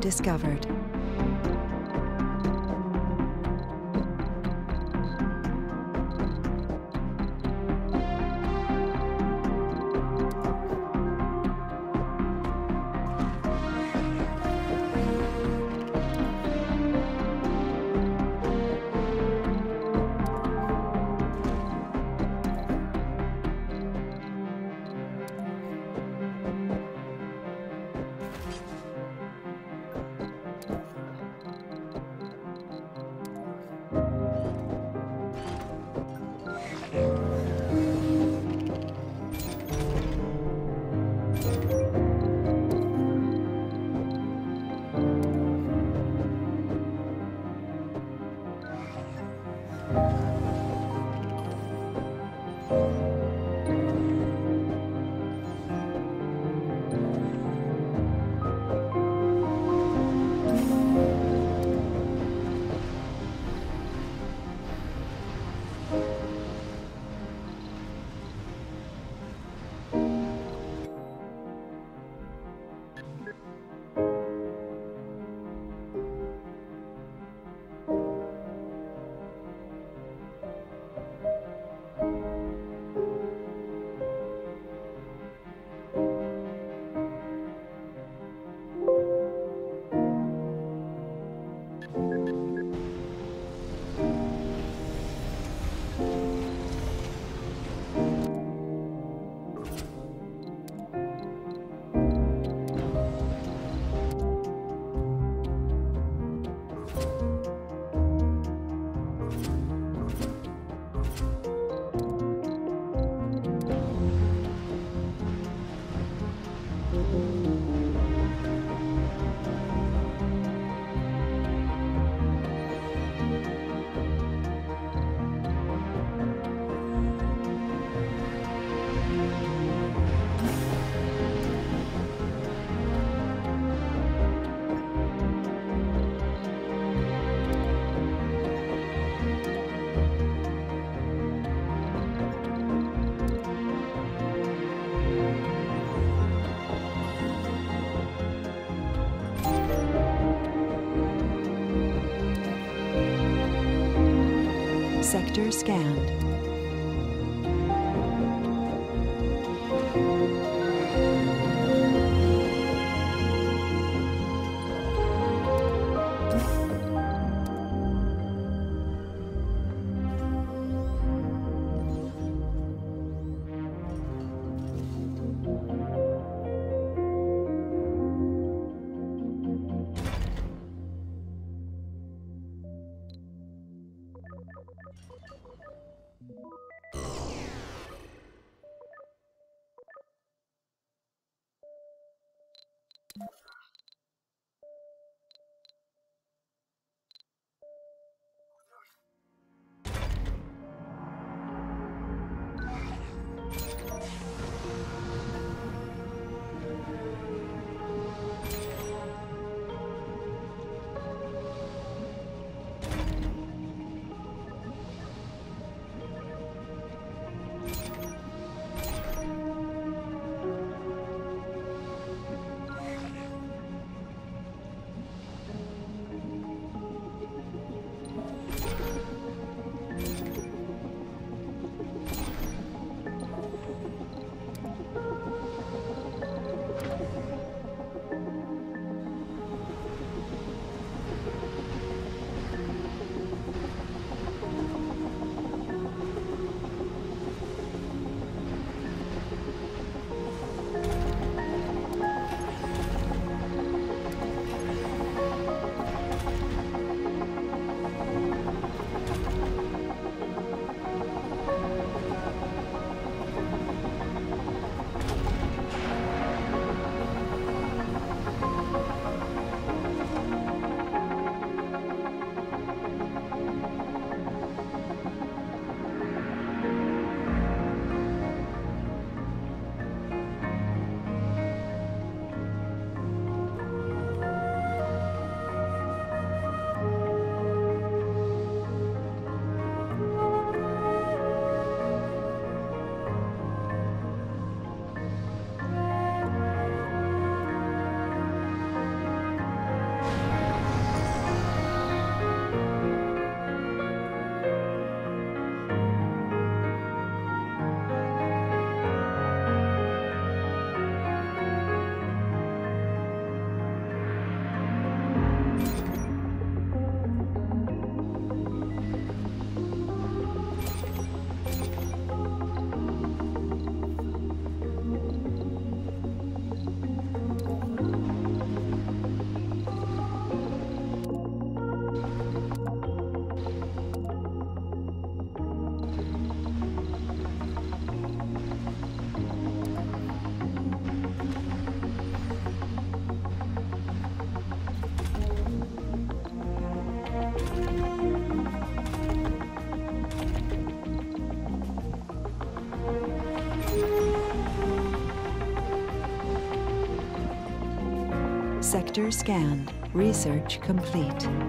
Discovered. Sector Sector scanned. Research complete.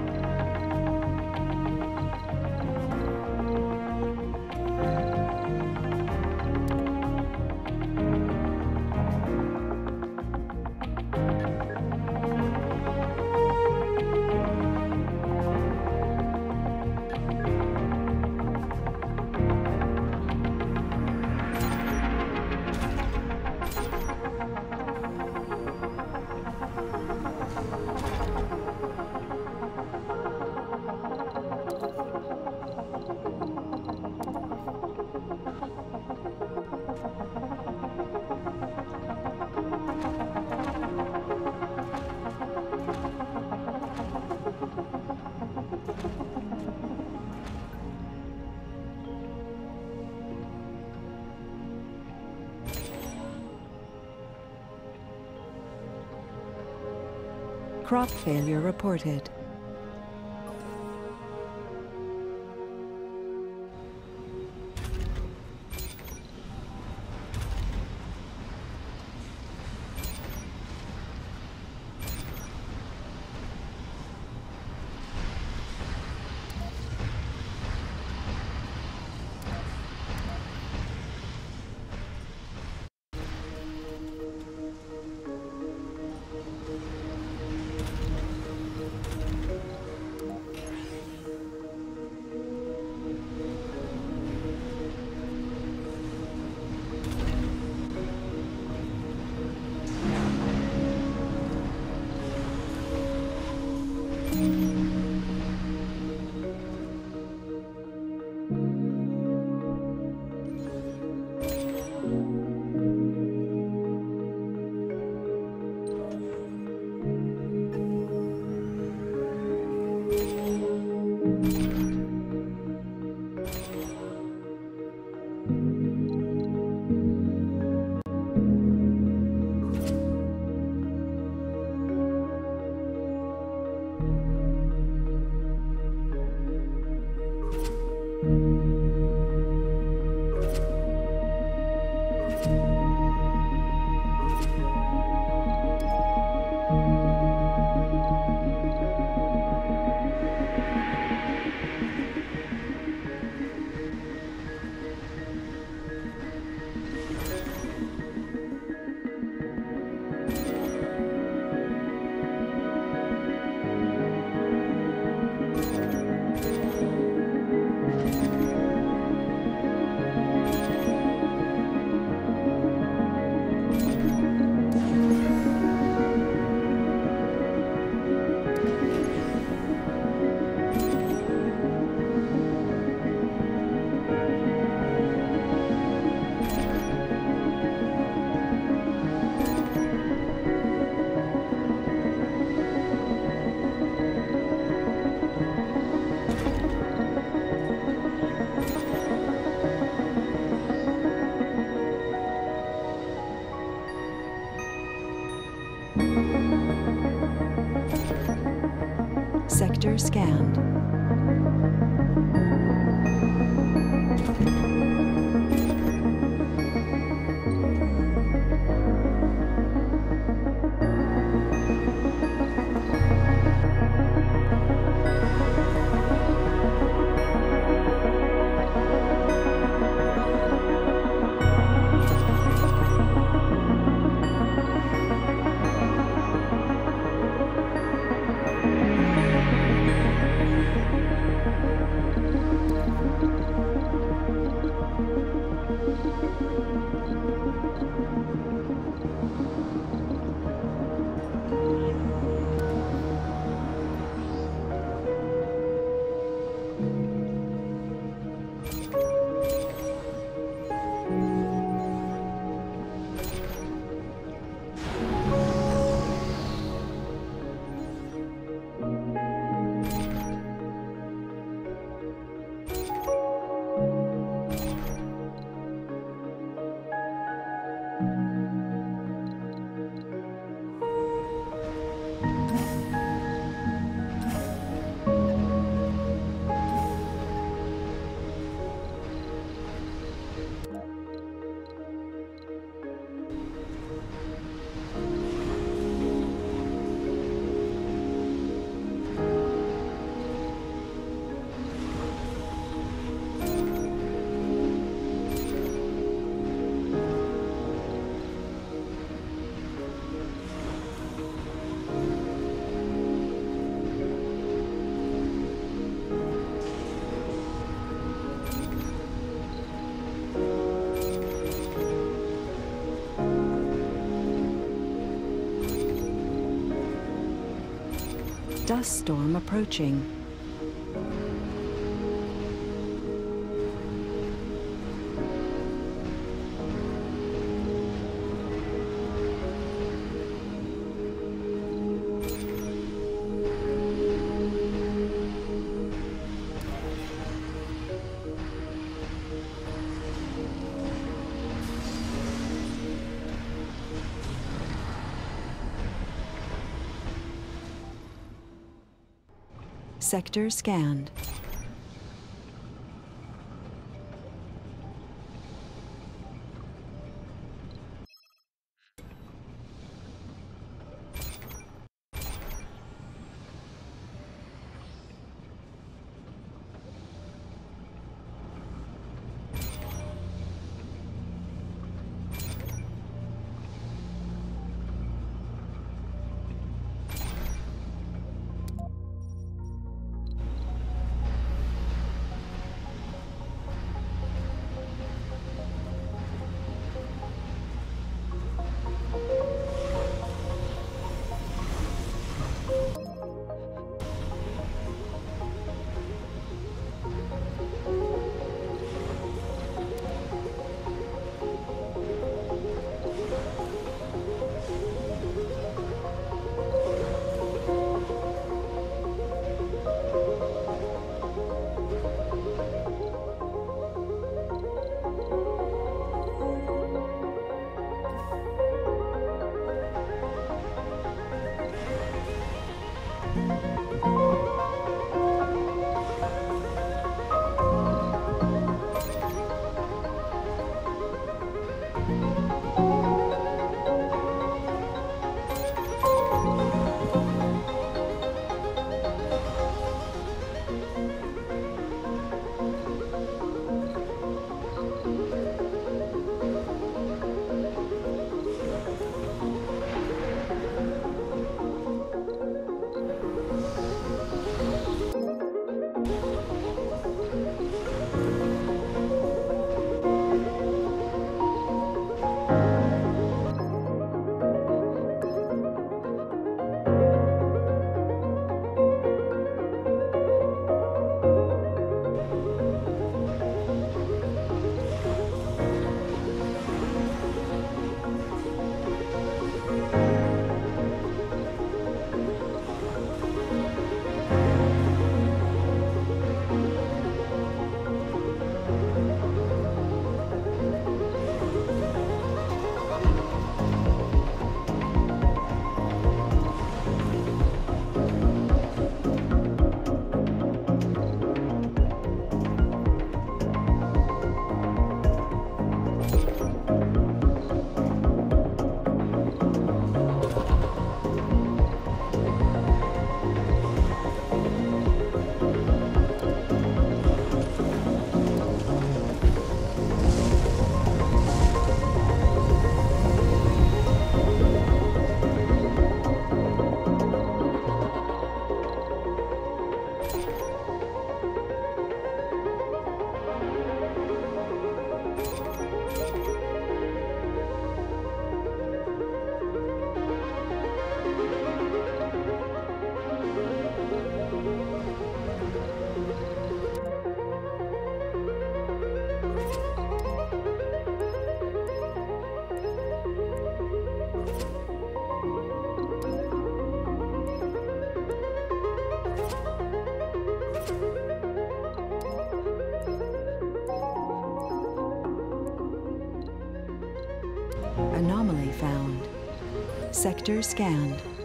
Crop failure reported. Dust storm approaching. Sector scanned. Sector scanned.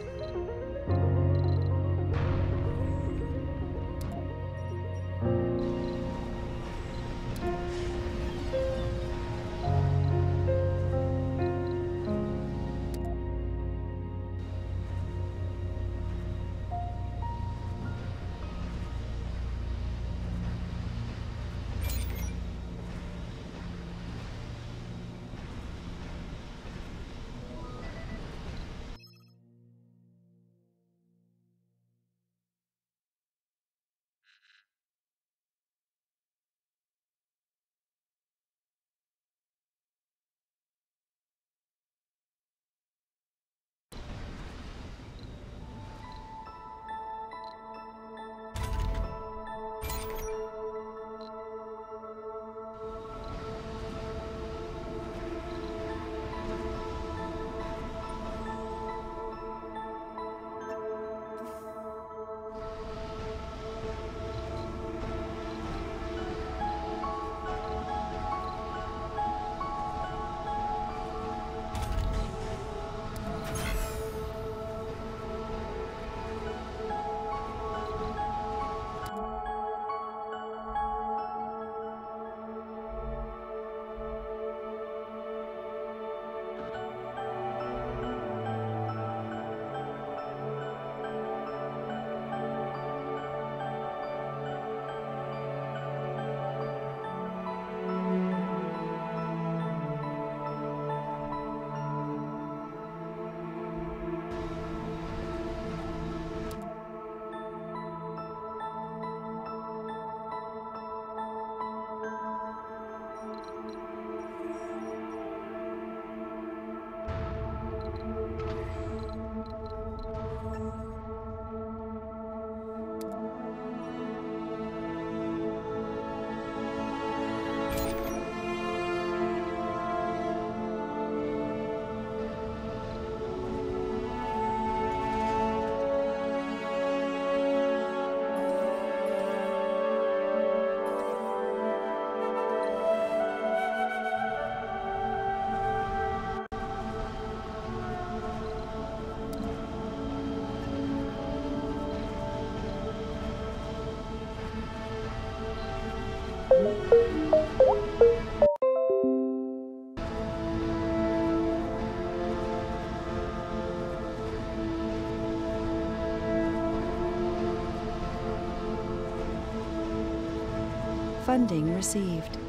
Funding received.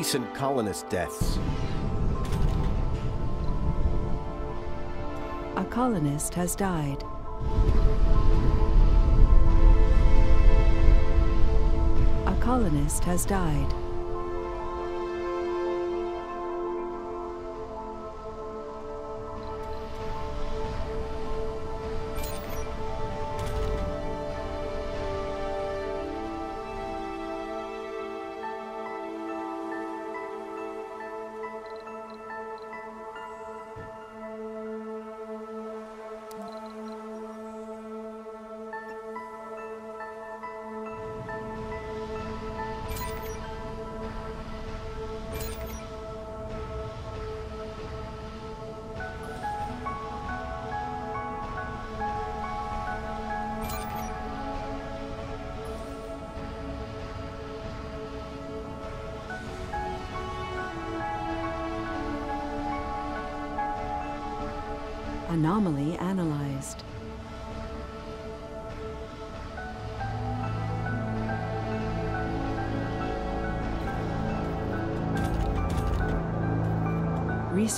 Recent colonist deaths. A colonist has died. A colonist has died.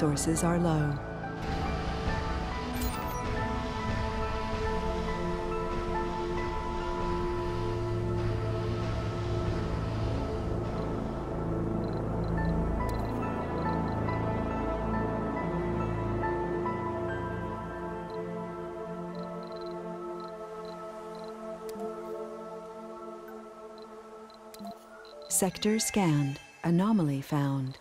Resources are low. Sector scanned. Anomaly found.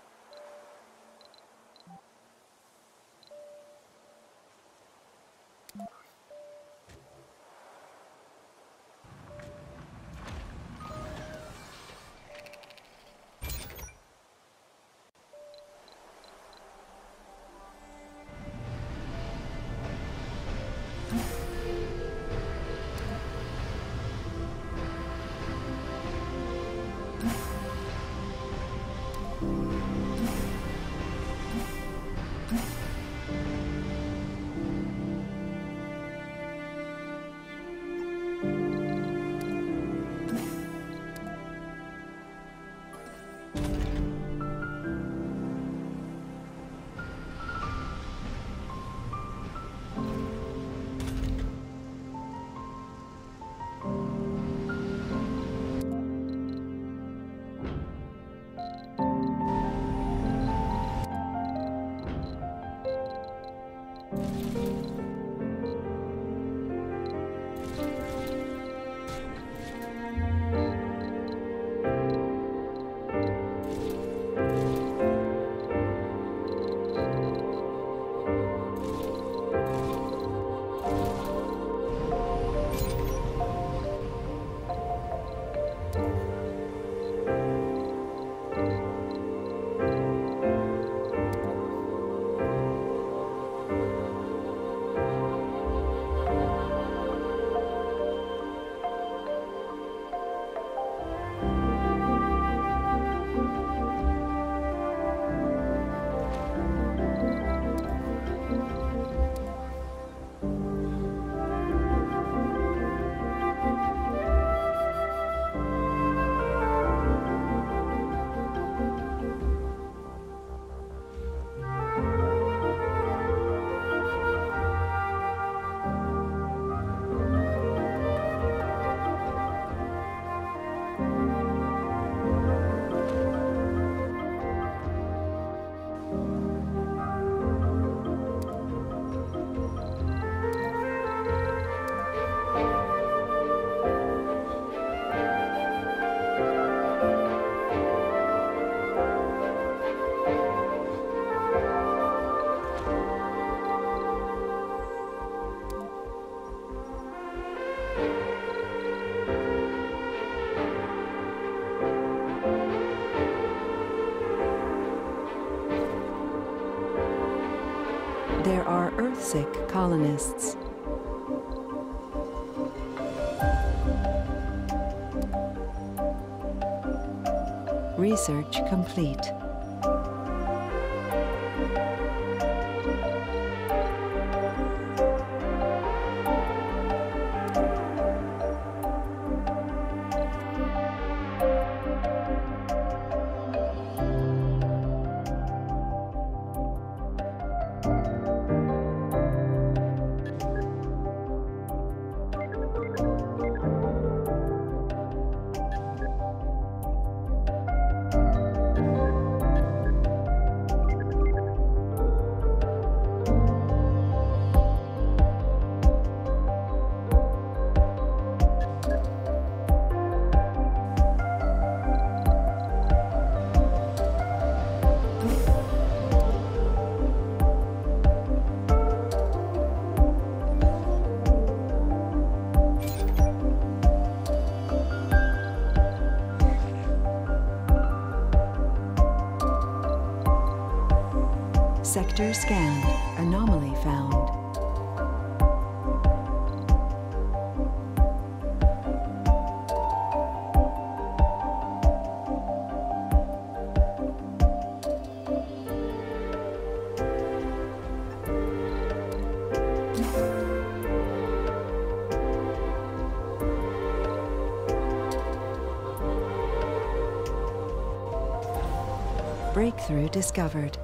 Are colonists. Research complete. Sector scanned. Anomaly found. Breakthrough discovered.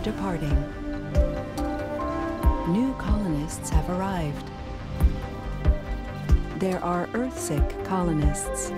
Are departing. New colonists have arrived. There are Earthsick colonists.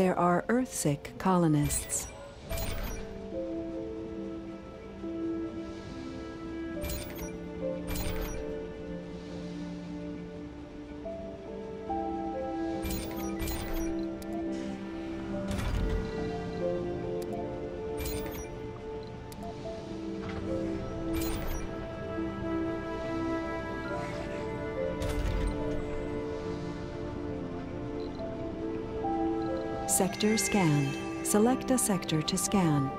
There are Earthsick colonists. Sector scanned. Select a sector to scan.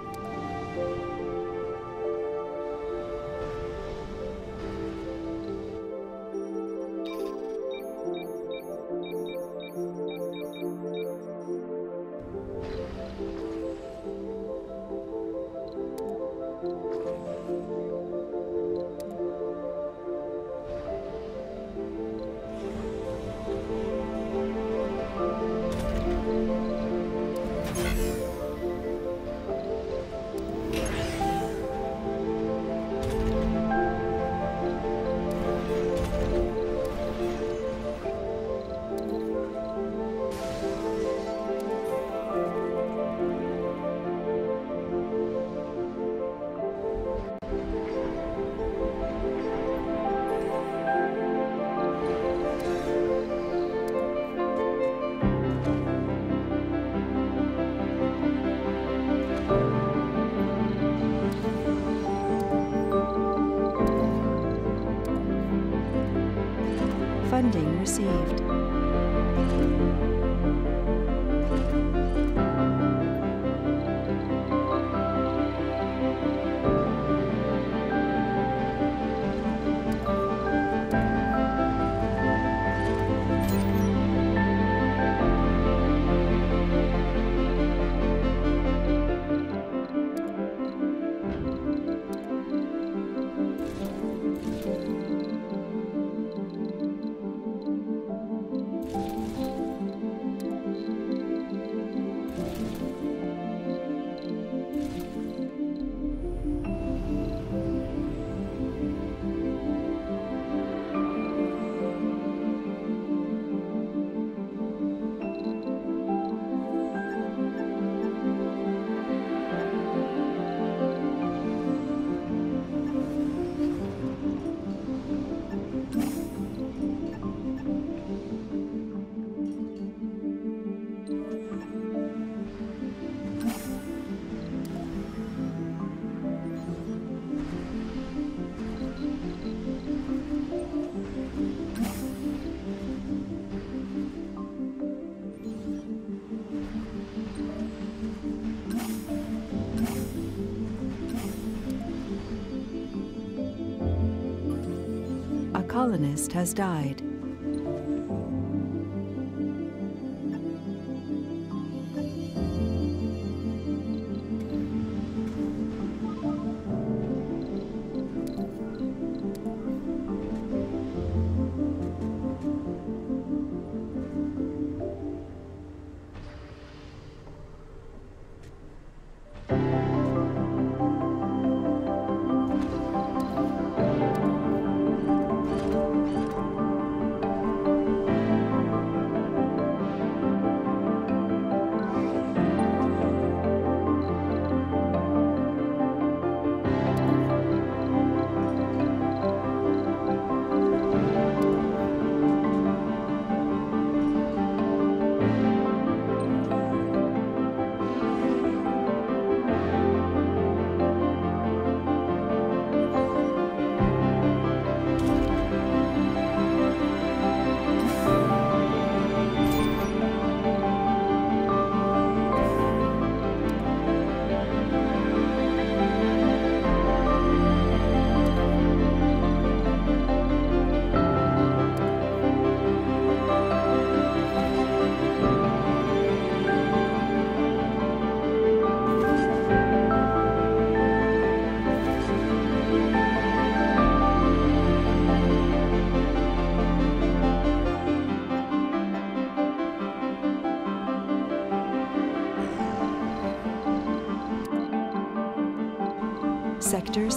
Colonist has died.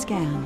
Sector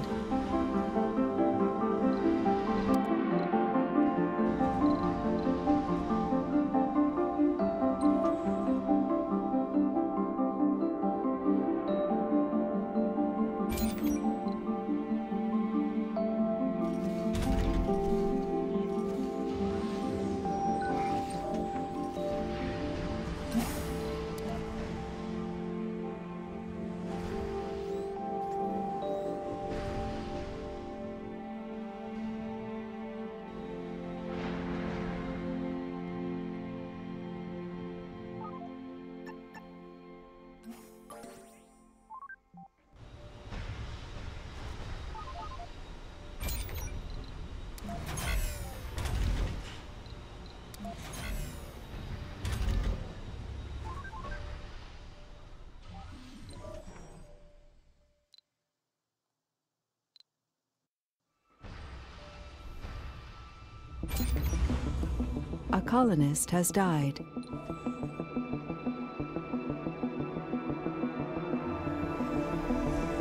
A colonist has died.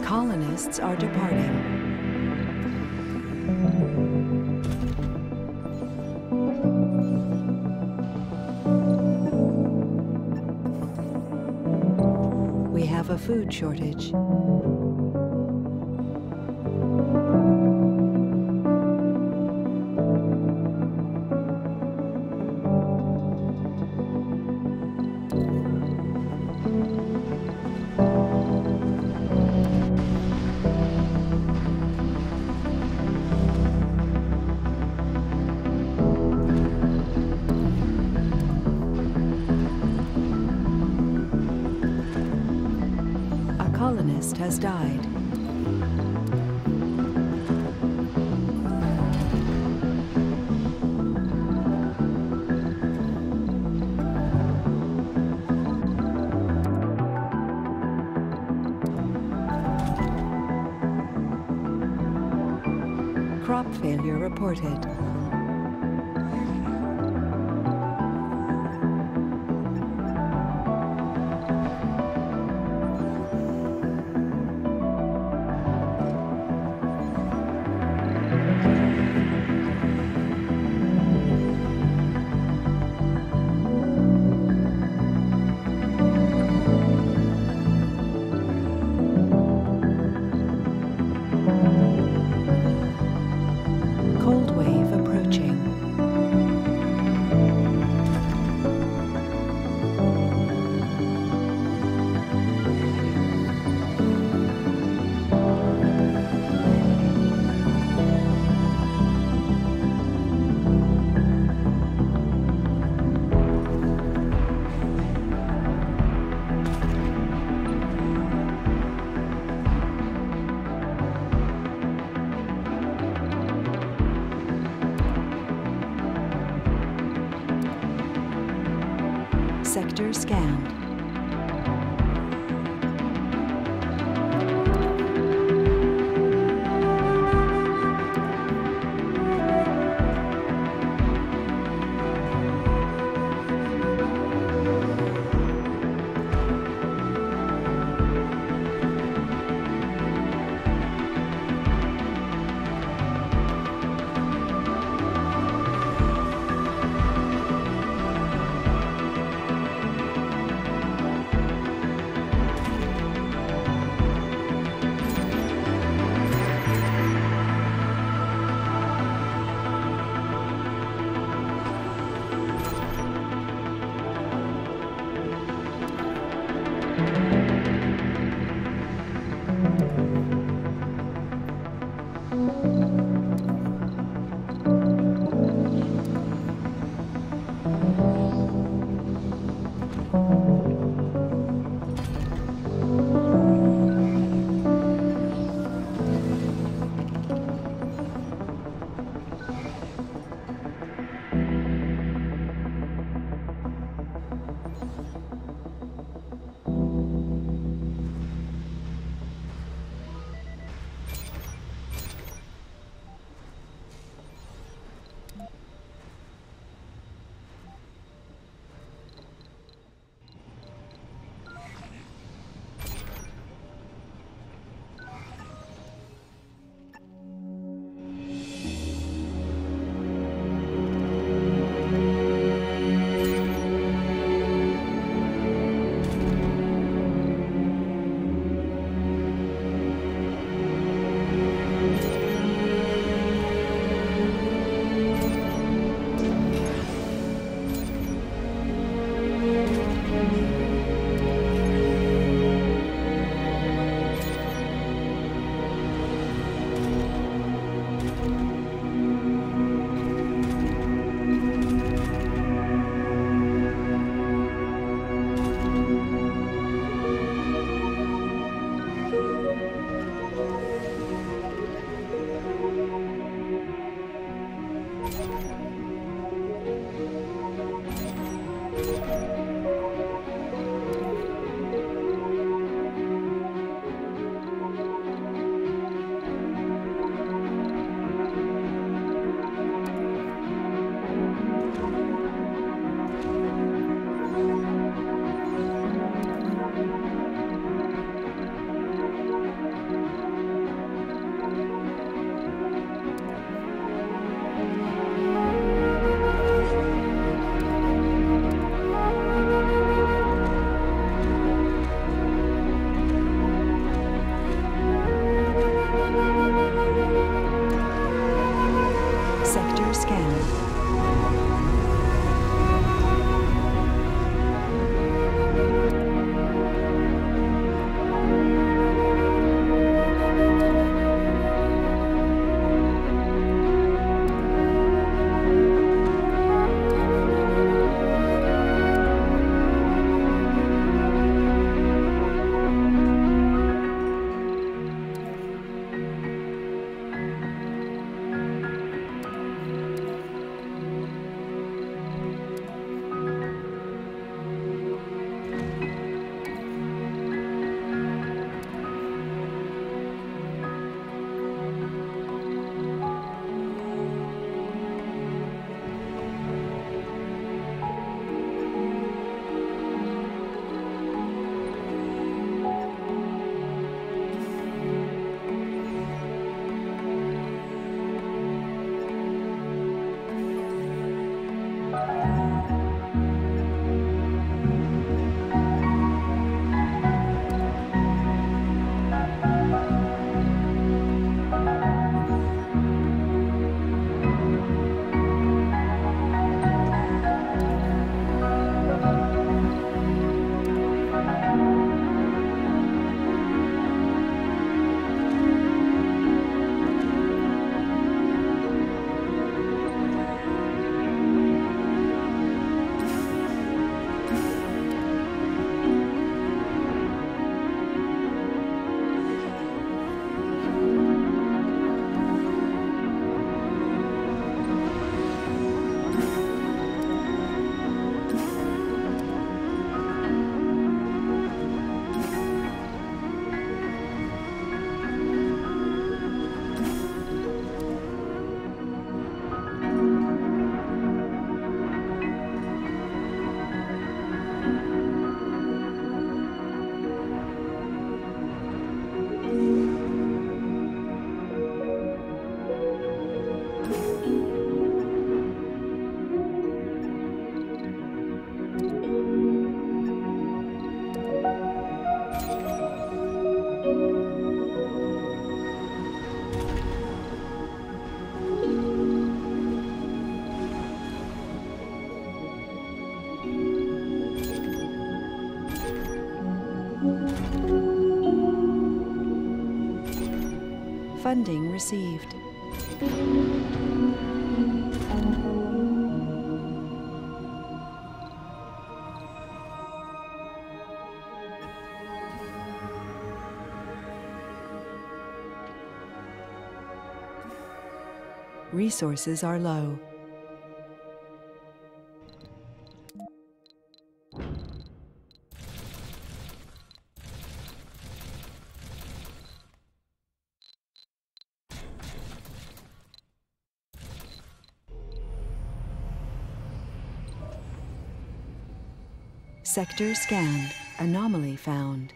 Colonists are departing. We have a food shortage. Funding received. Resources are low. Sector scanned. Anomaly found.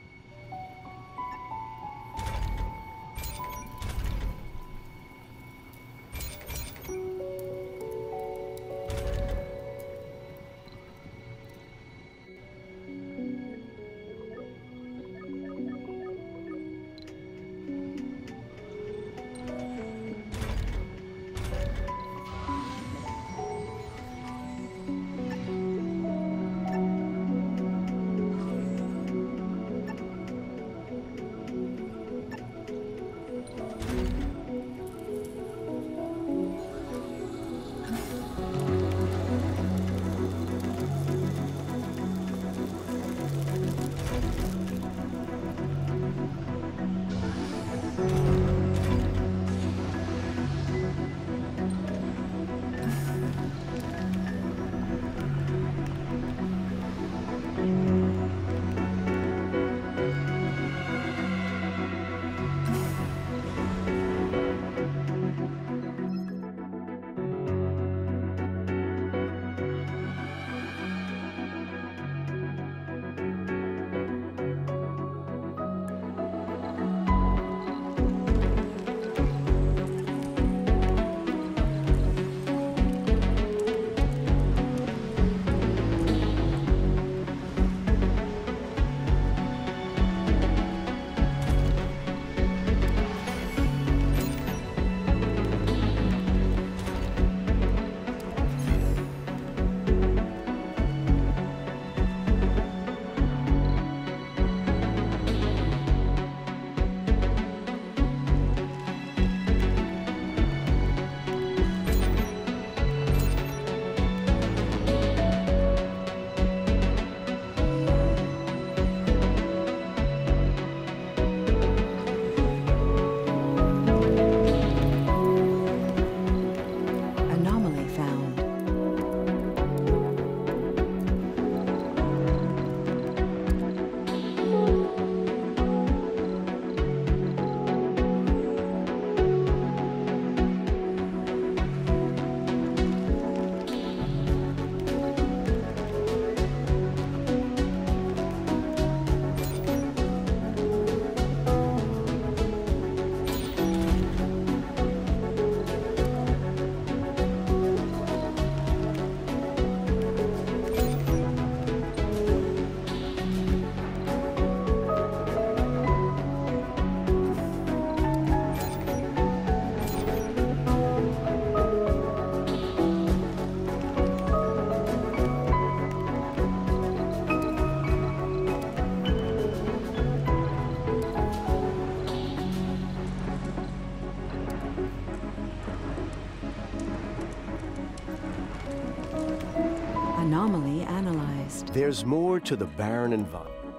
There's more to the barren environment.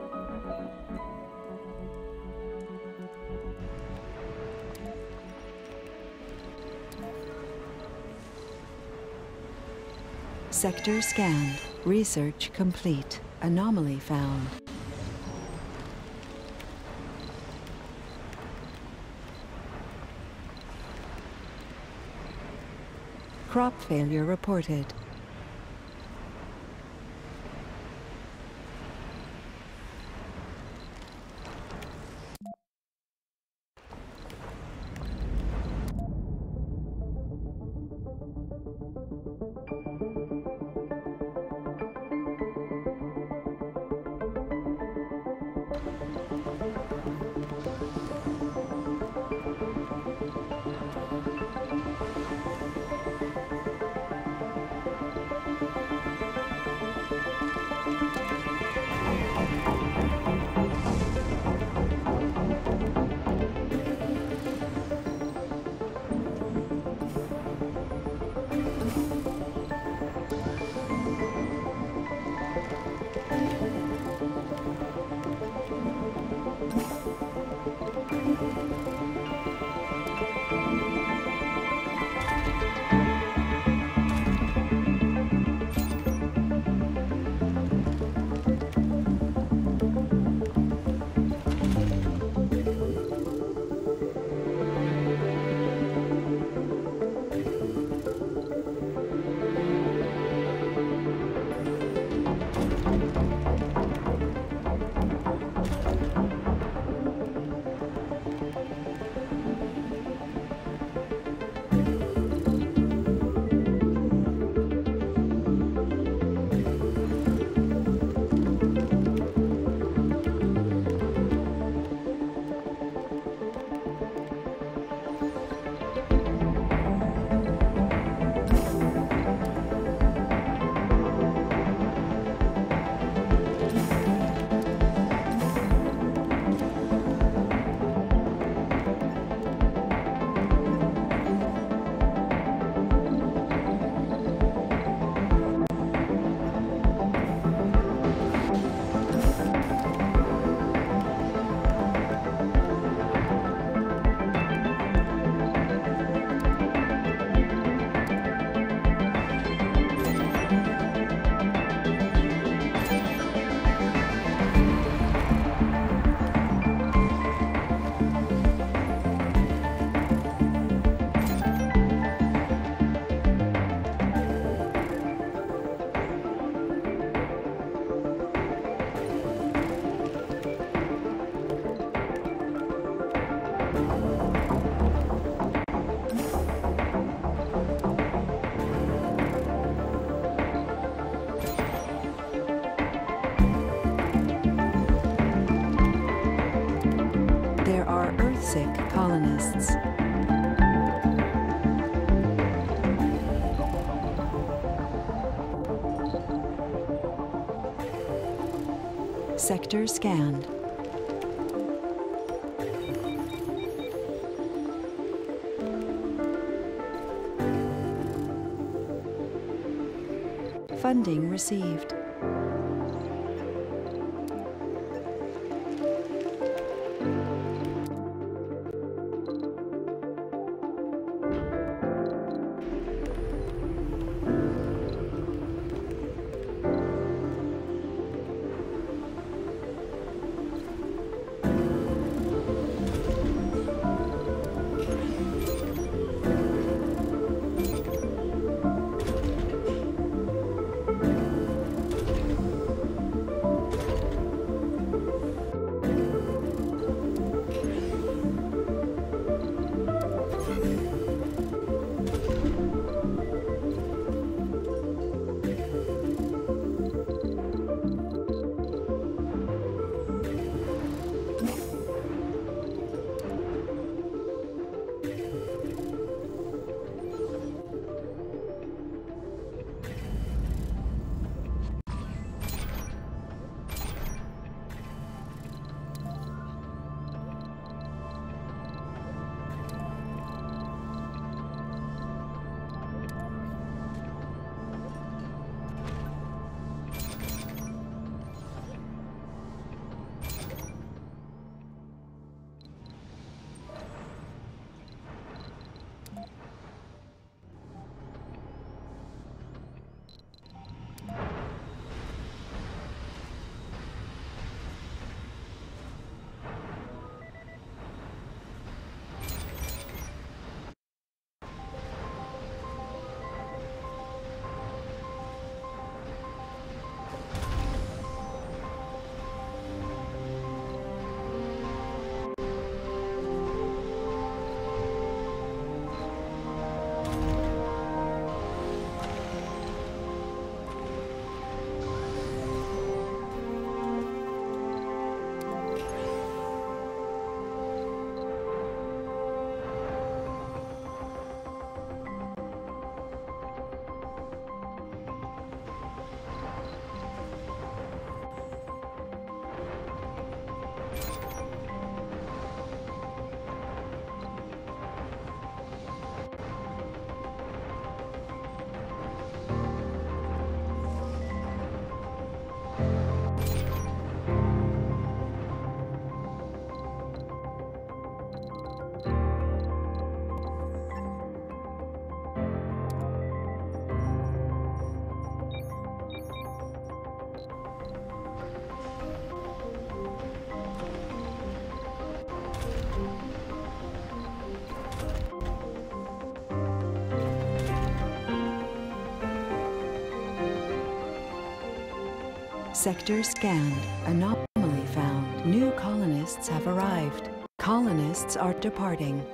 Sector scanned. Research complete. Anomaly found. Crop failure reported. Sector scanned. Funding received. Sector scanned. Anomaly found. New colonists have arrived. Colonists are departing.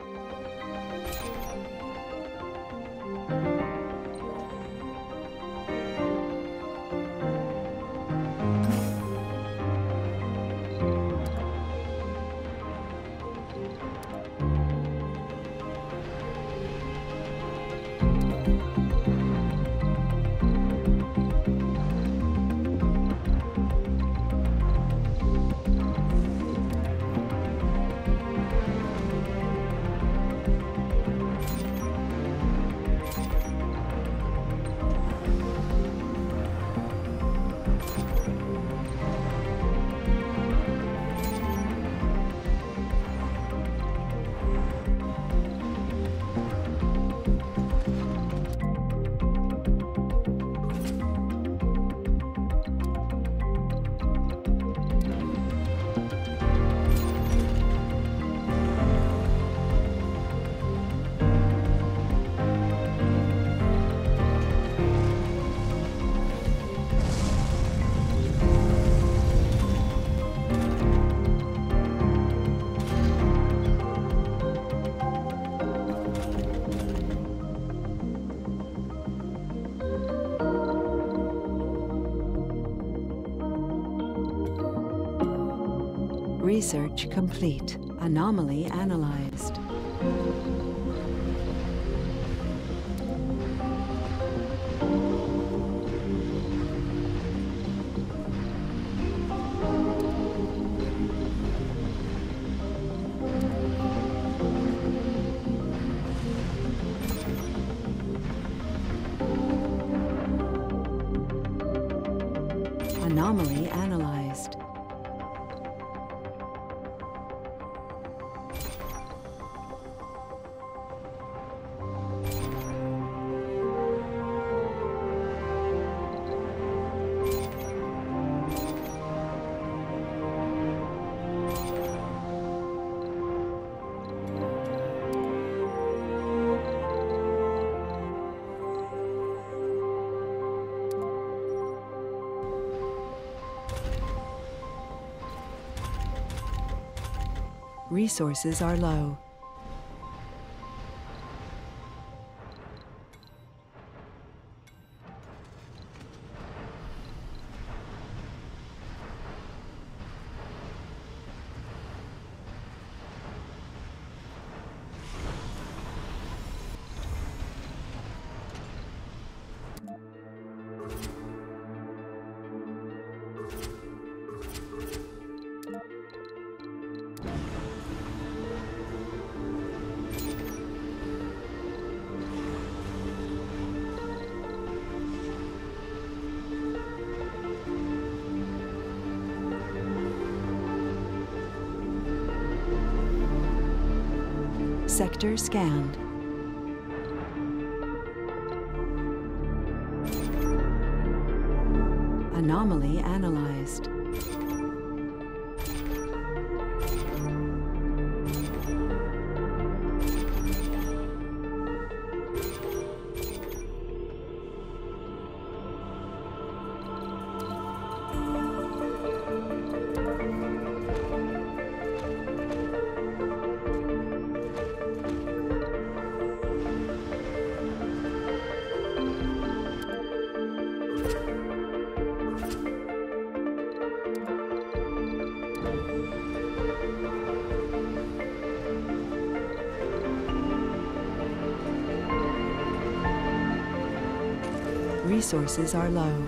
Research complete. Anomaly analyzed. Resources are low. Sector scanned. Resources are low.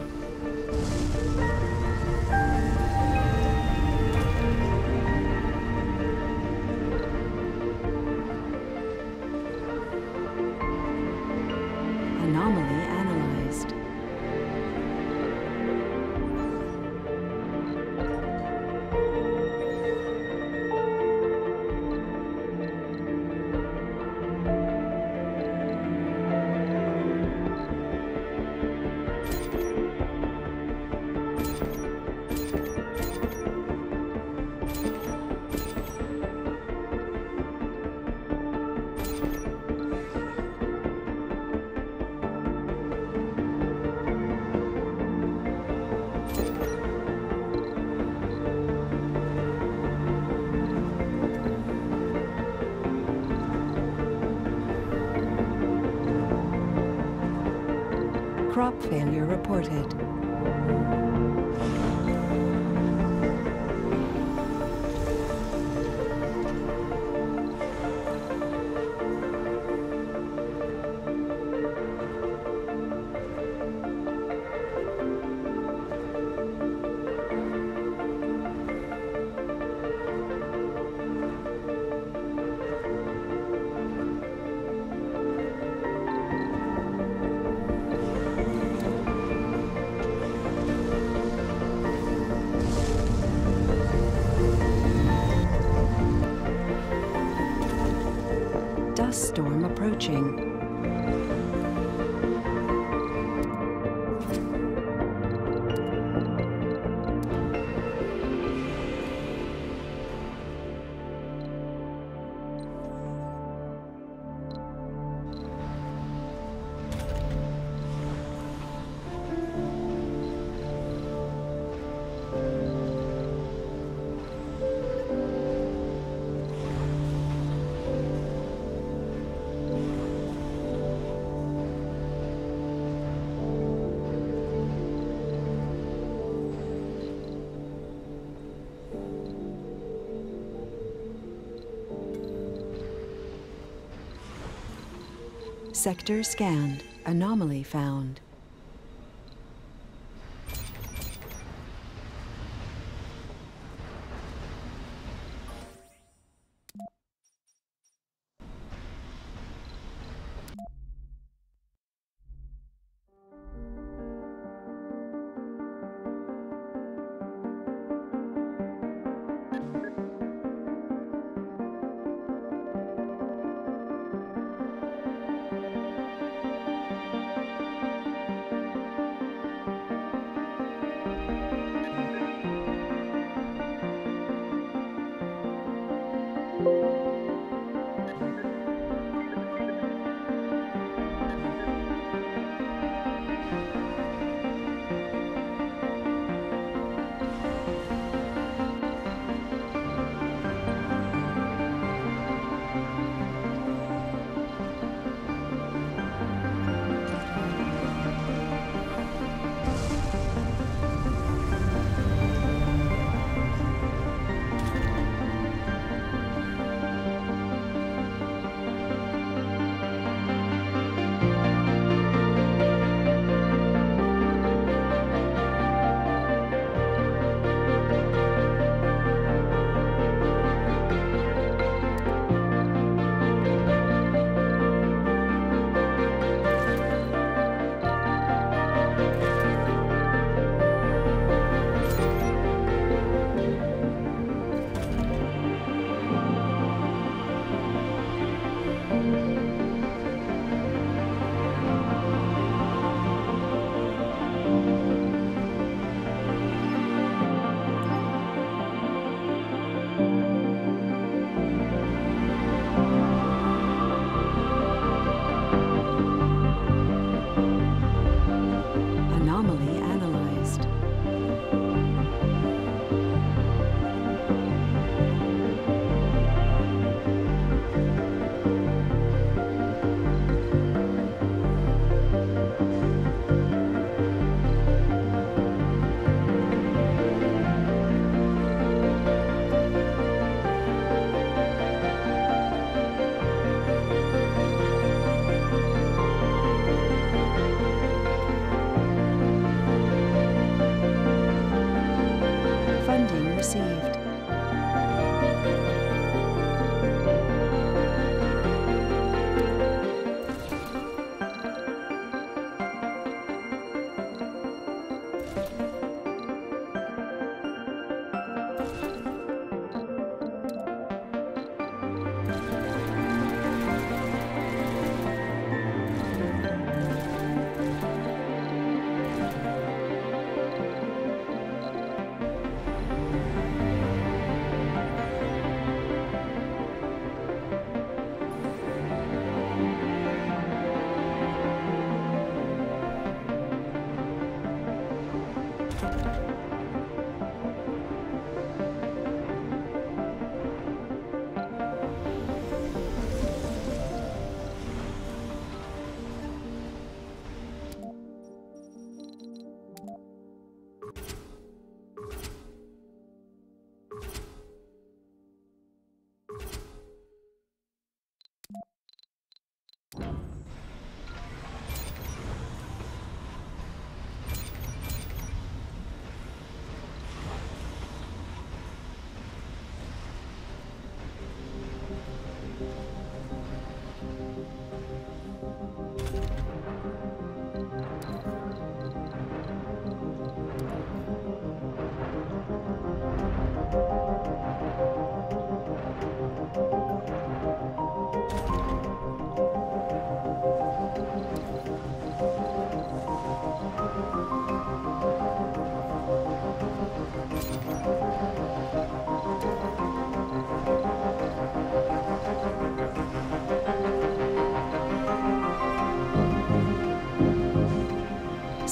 Failure reported. Storm Sector scanned. Anomaly found.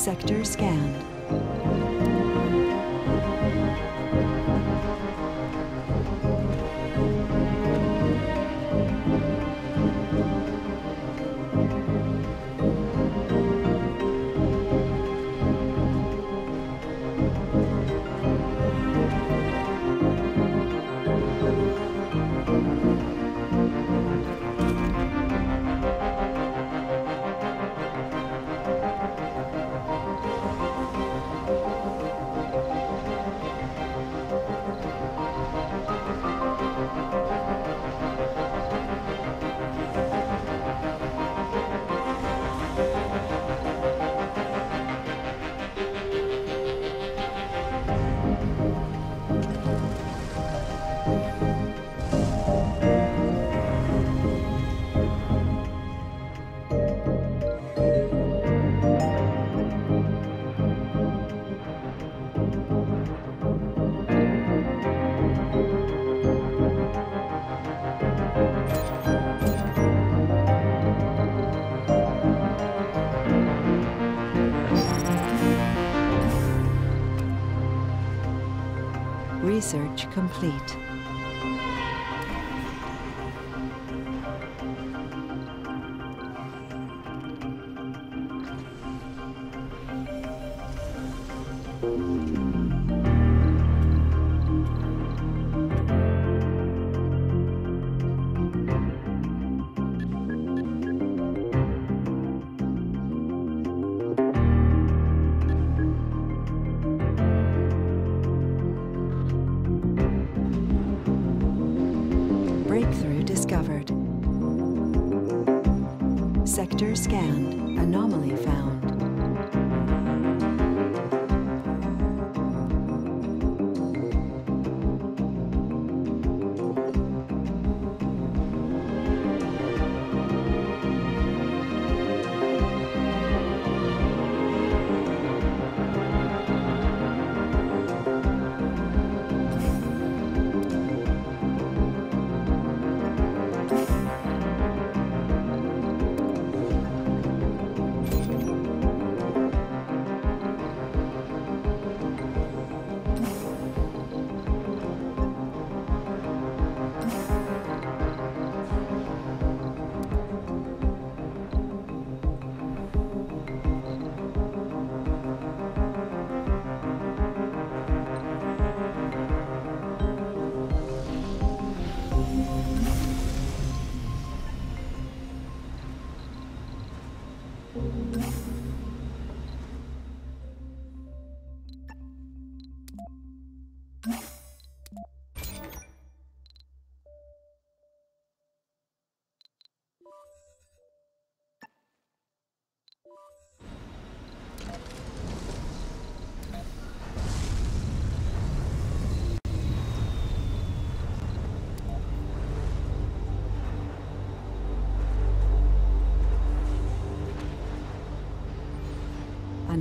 Sector scanned. Complete.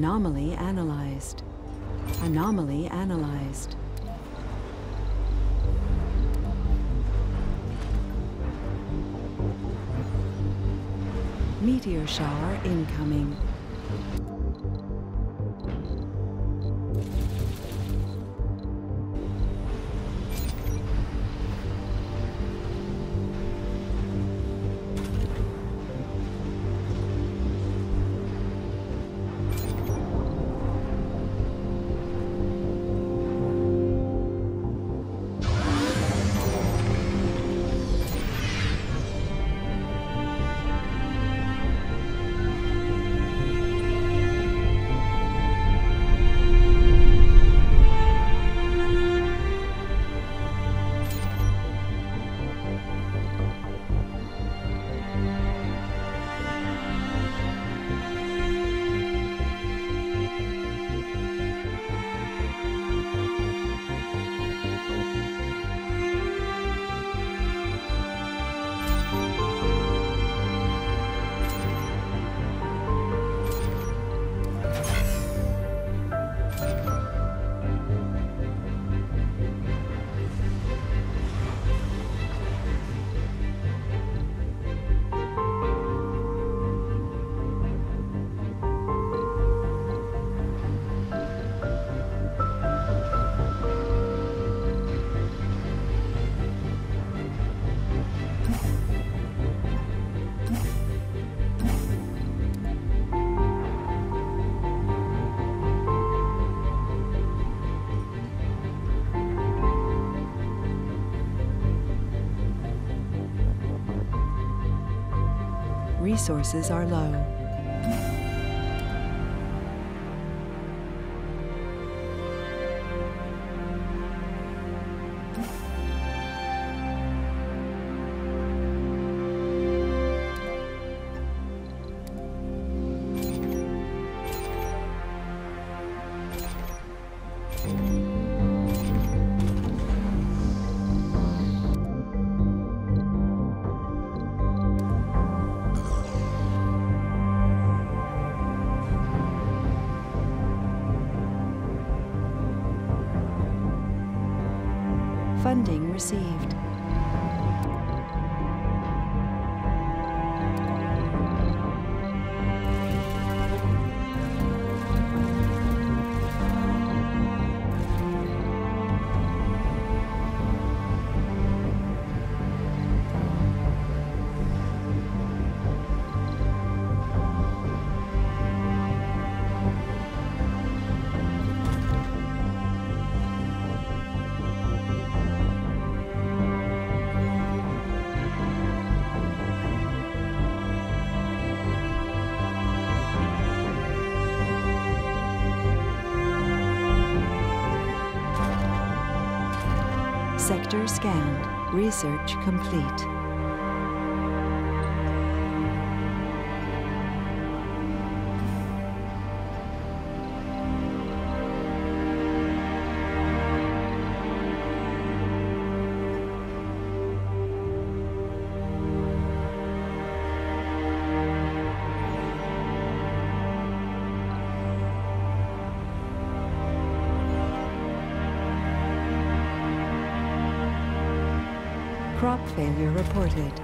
Anomaly analyzed. Anomaly analyzed. Meteor shower incoming. Resources are low. Scanned. Research complete. Failure reported.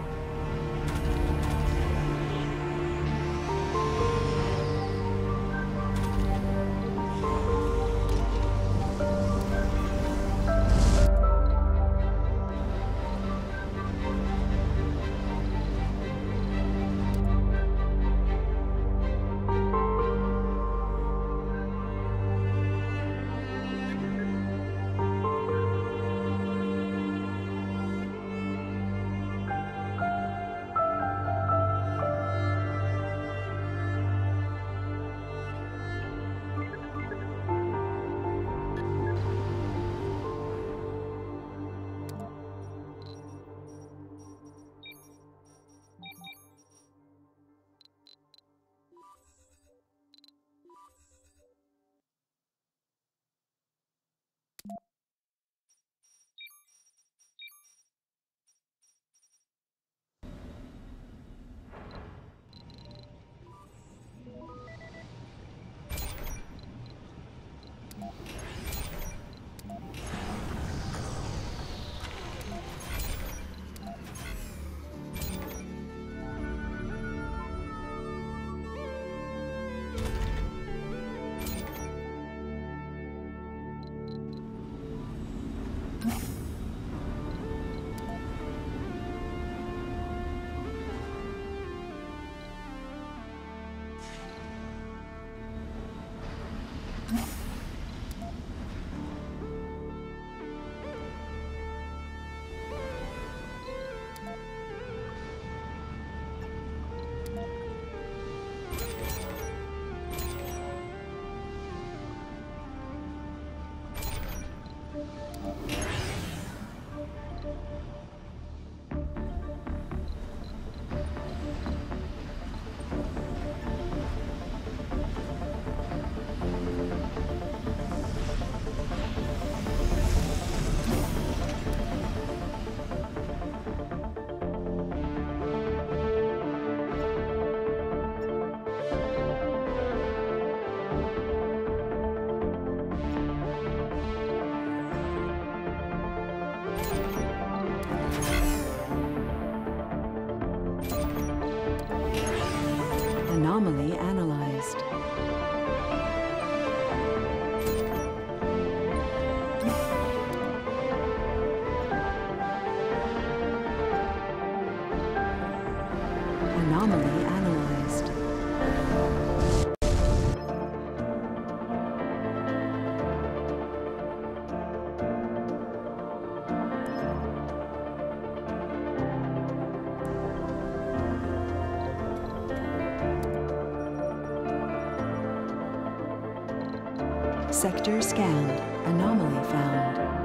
Sector scanned. Anomaly found.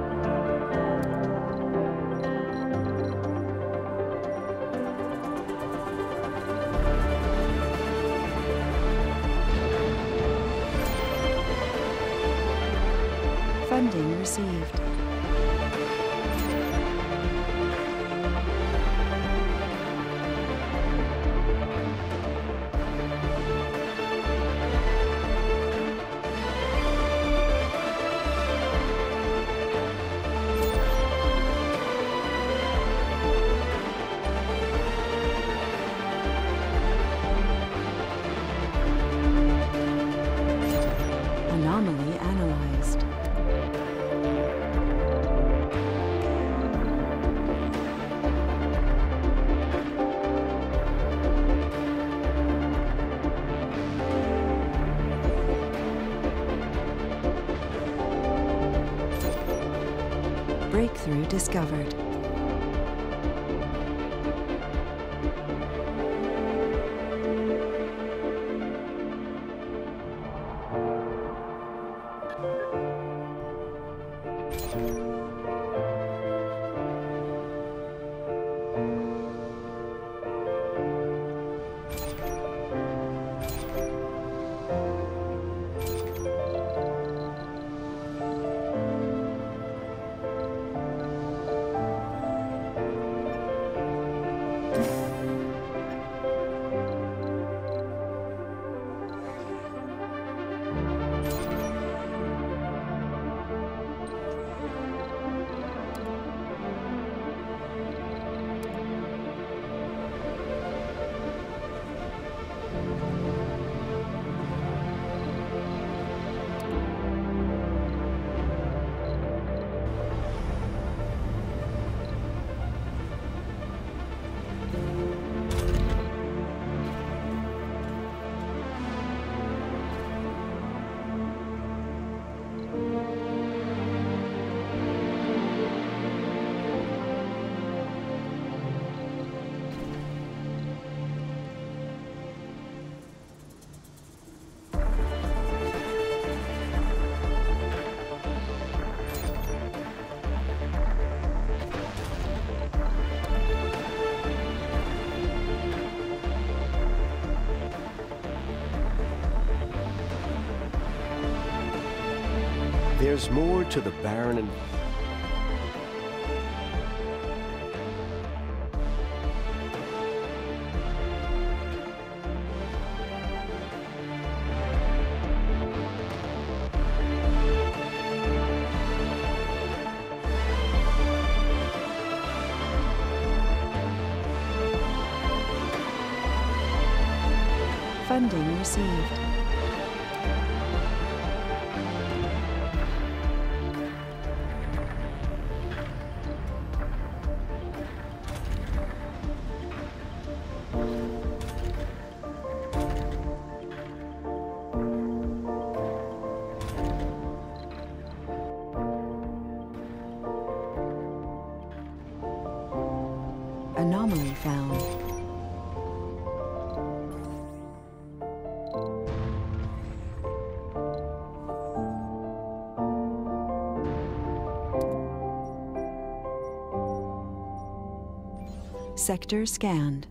There's more to the barren and Funding received. Sector scanned.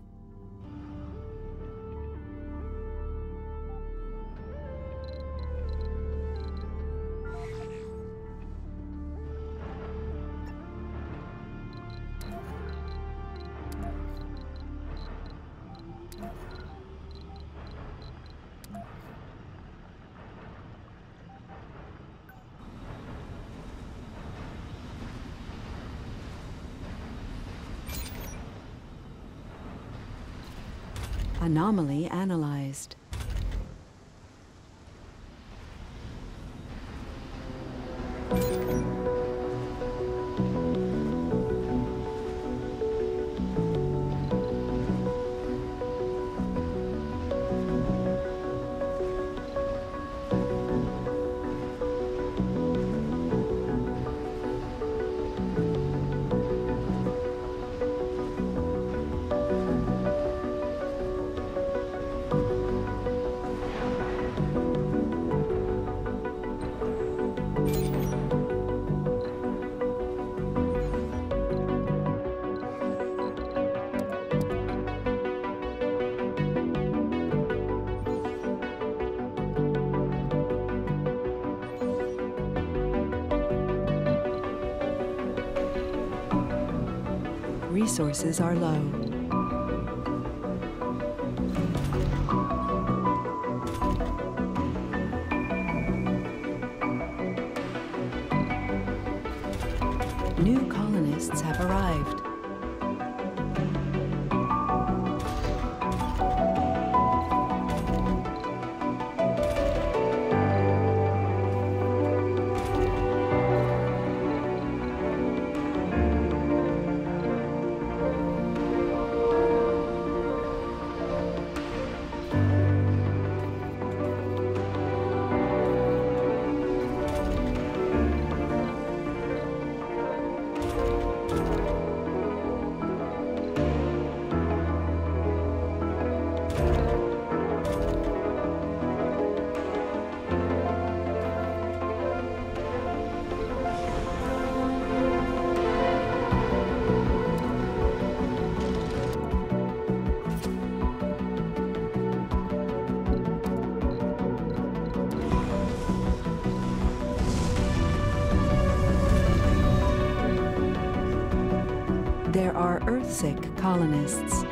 Anomaly analyzed. Resources are low. Earthsick colonists.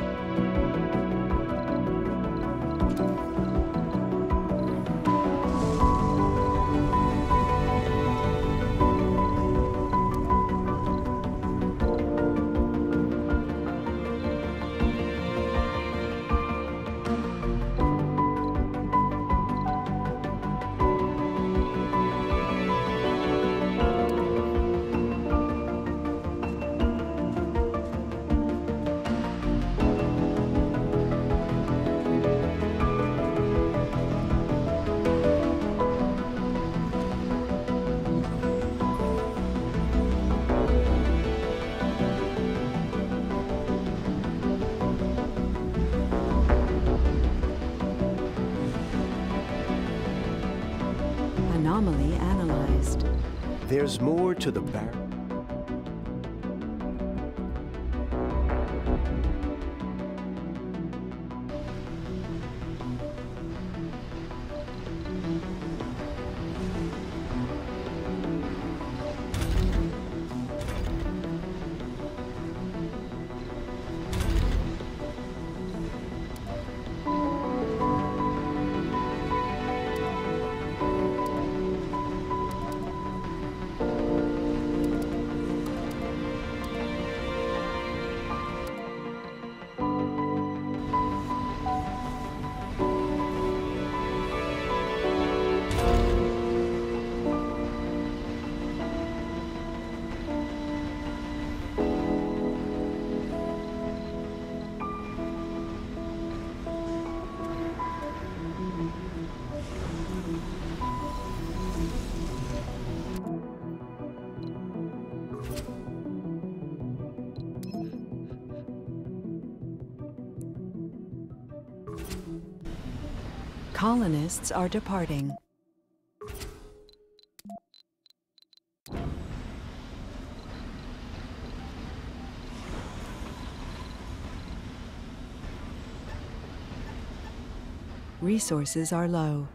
There's more to the barren. Colonists are departing. Resources are low.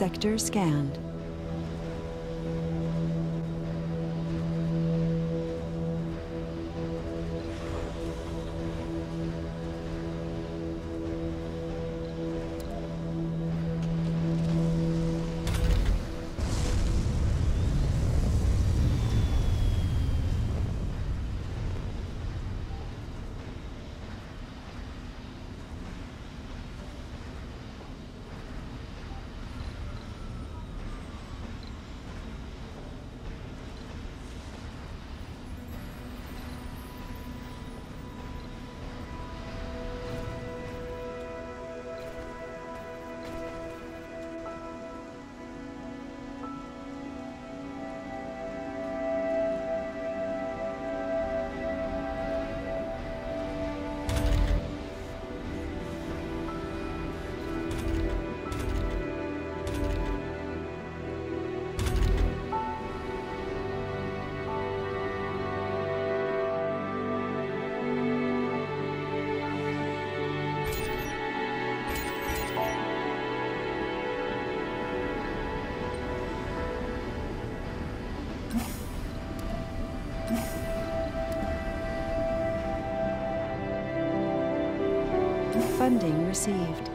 Sector scanned. Received.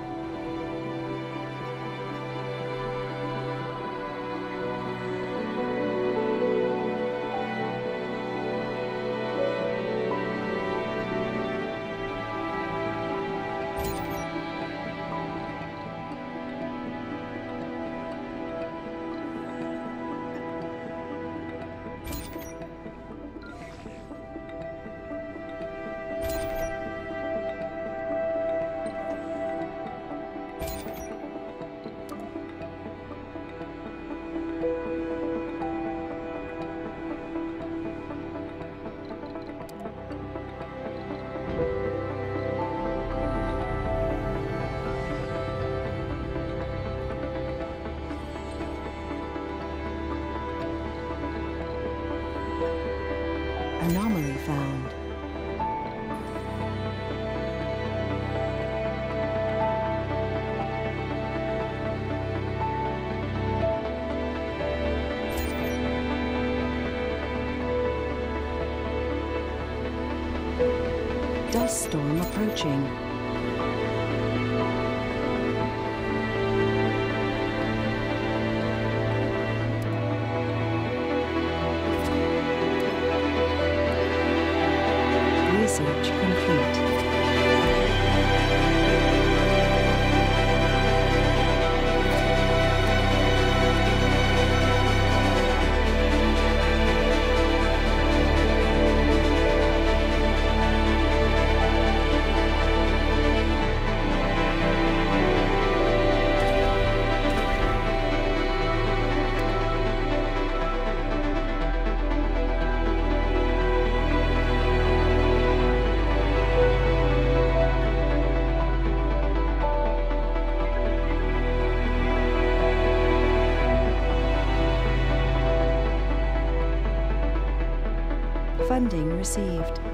Storm approaching. Funding received.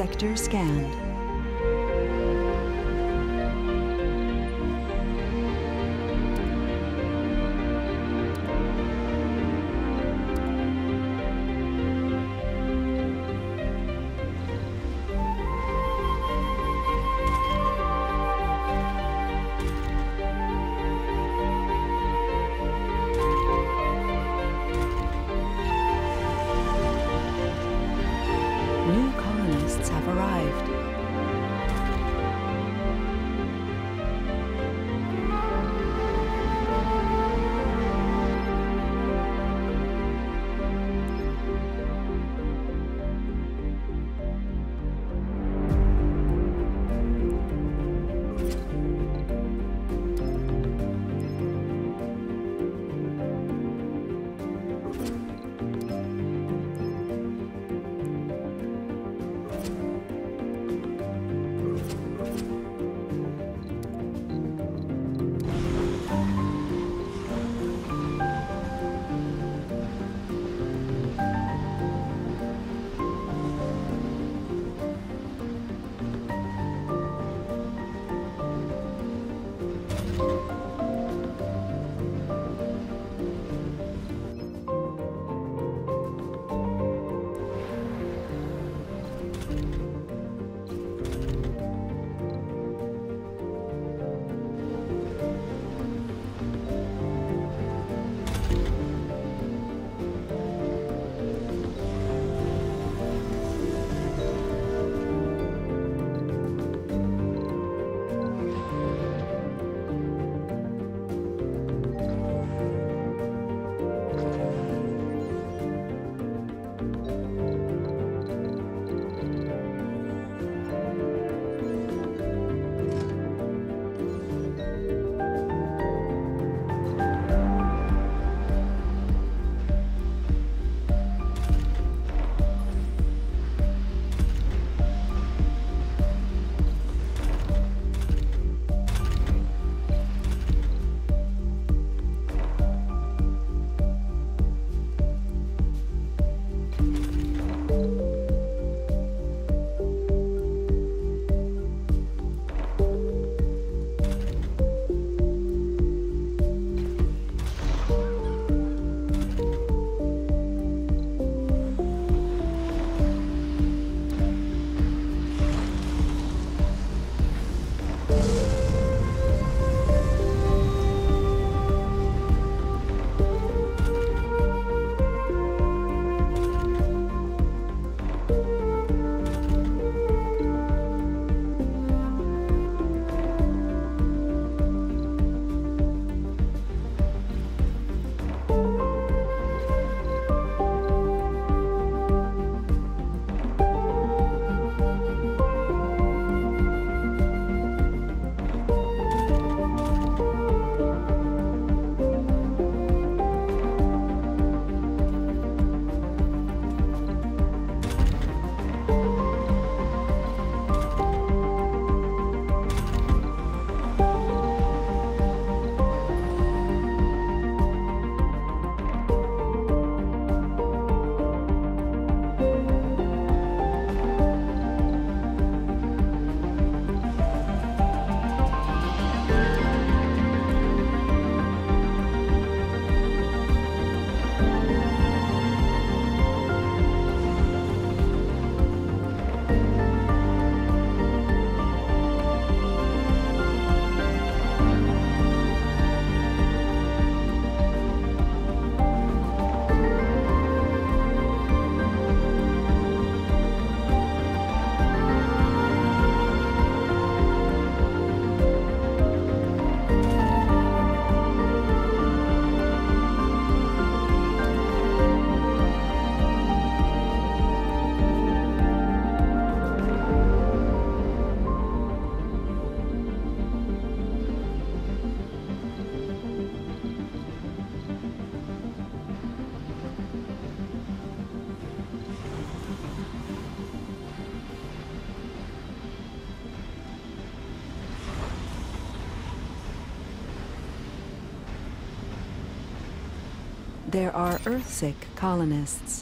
Sector scanned. There are Earthsick colonists.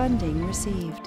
Funding received.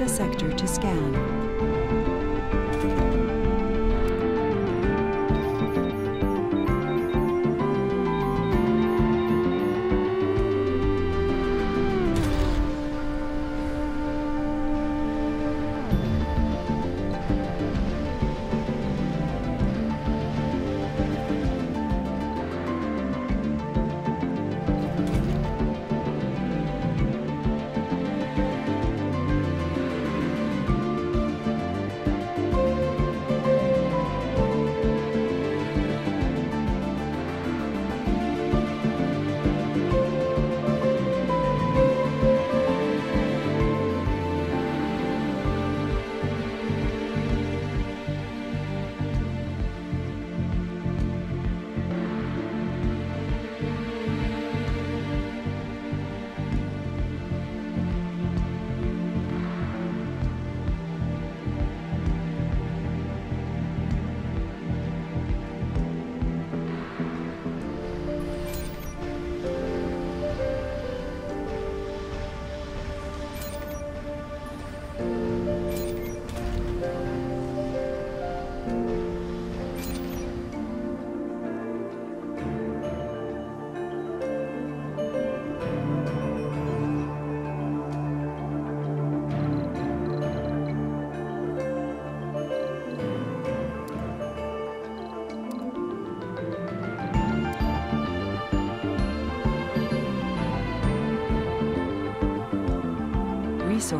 A sector to scan.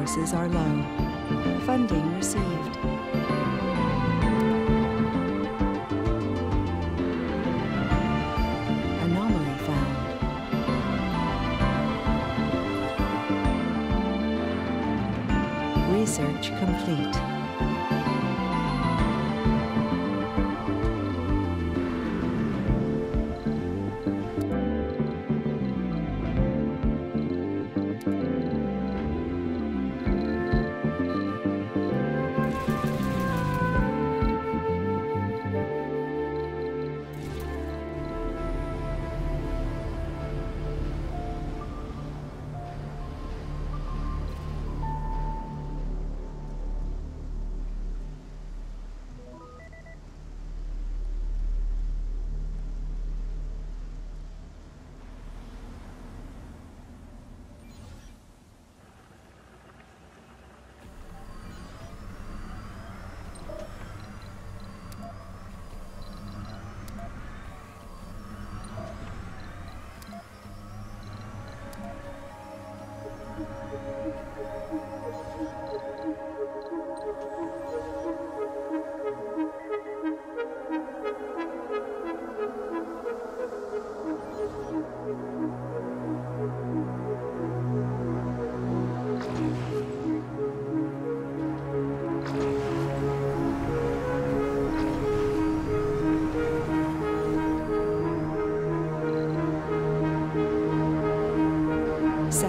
Resources are low. Funding received.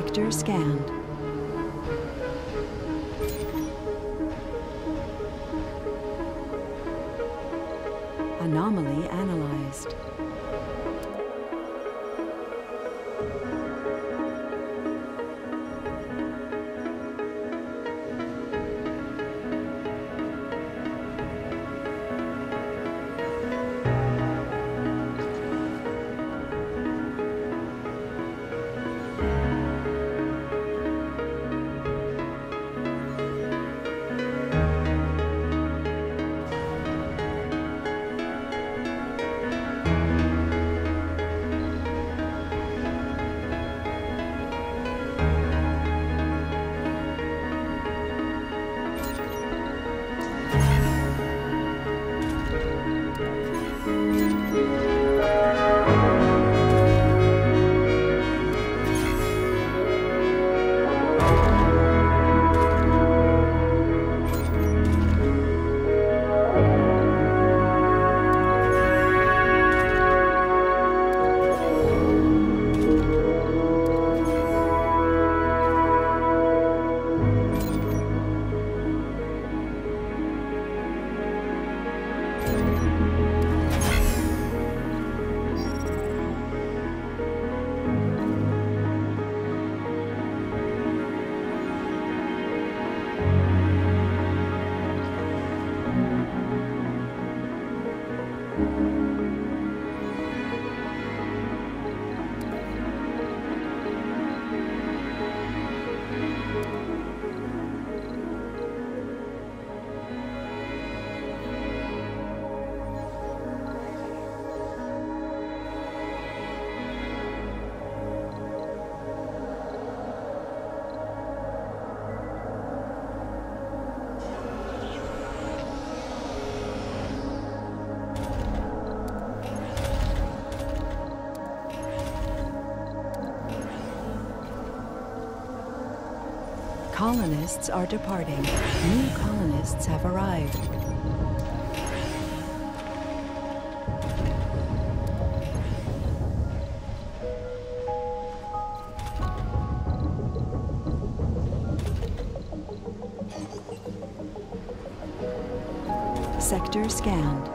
Sector scanned. Colonists are departing. New colonists have arrived. Sector scanned.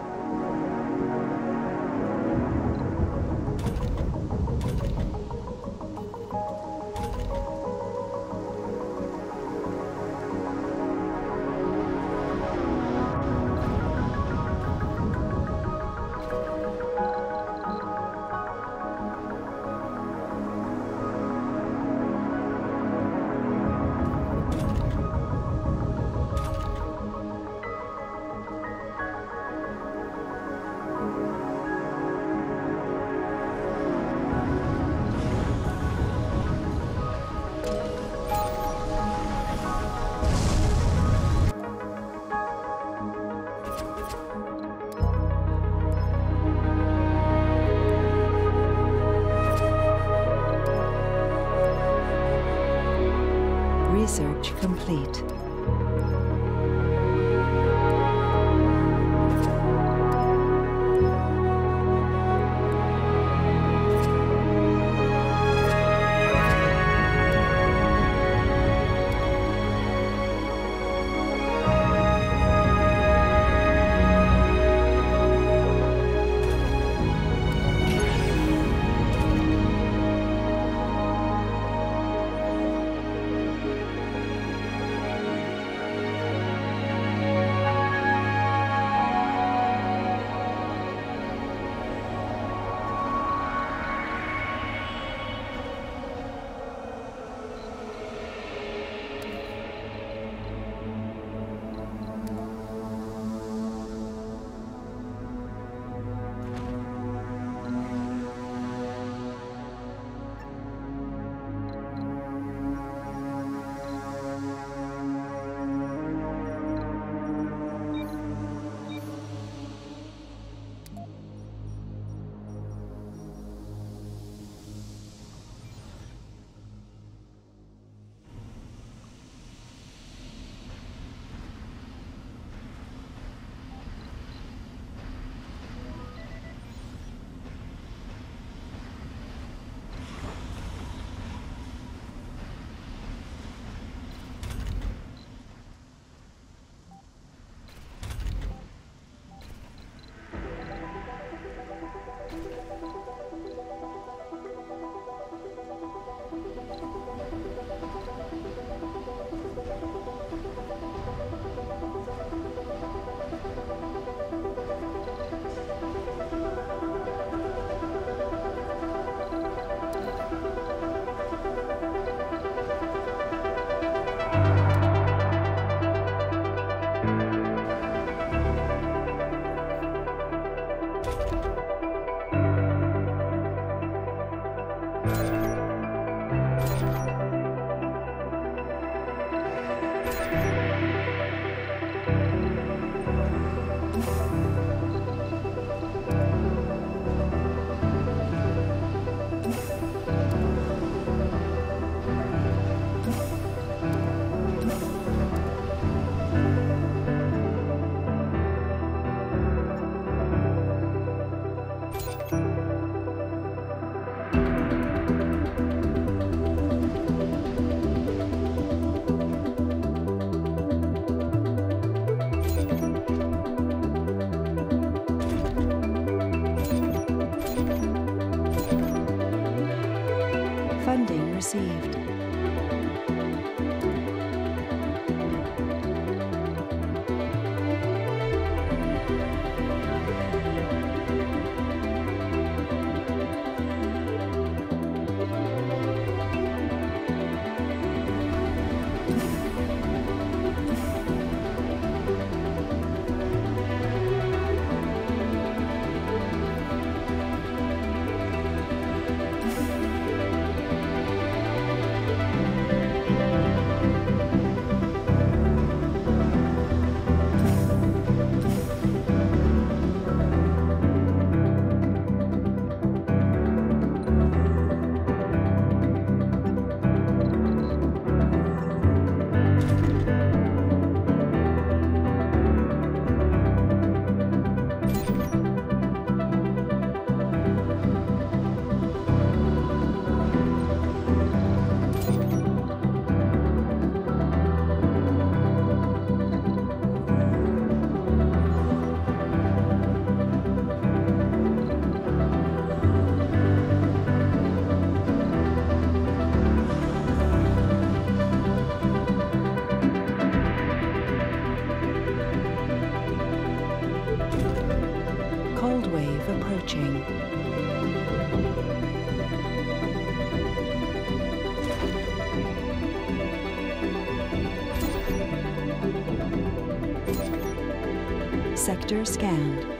Sector scanned.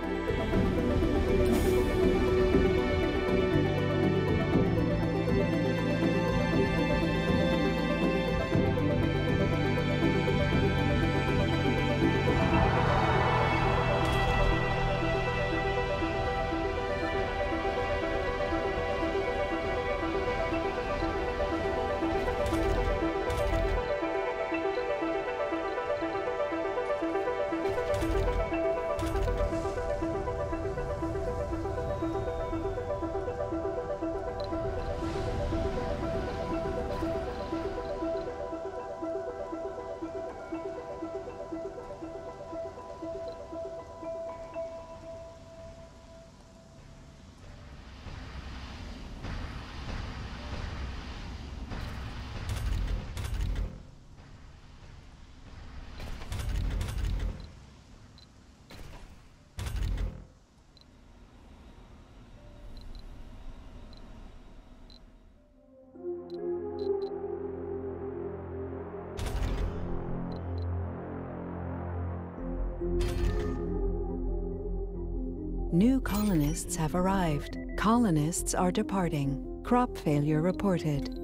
Colonists have arrived. Colonists are departing. Crop failure reported.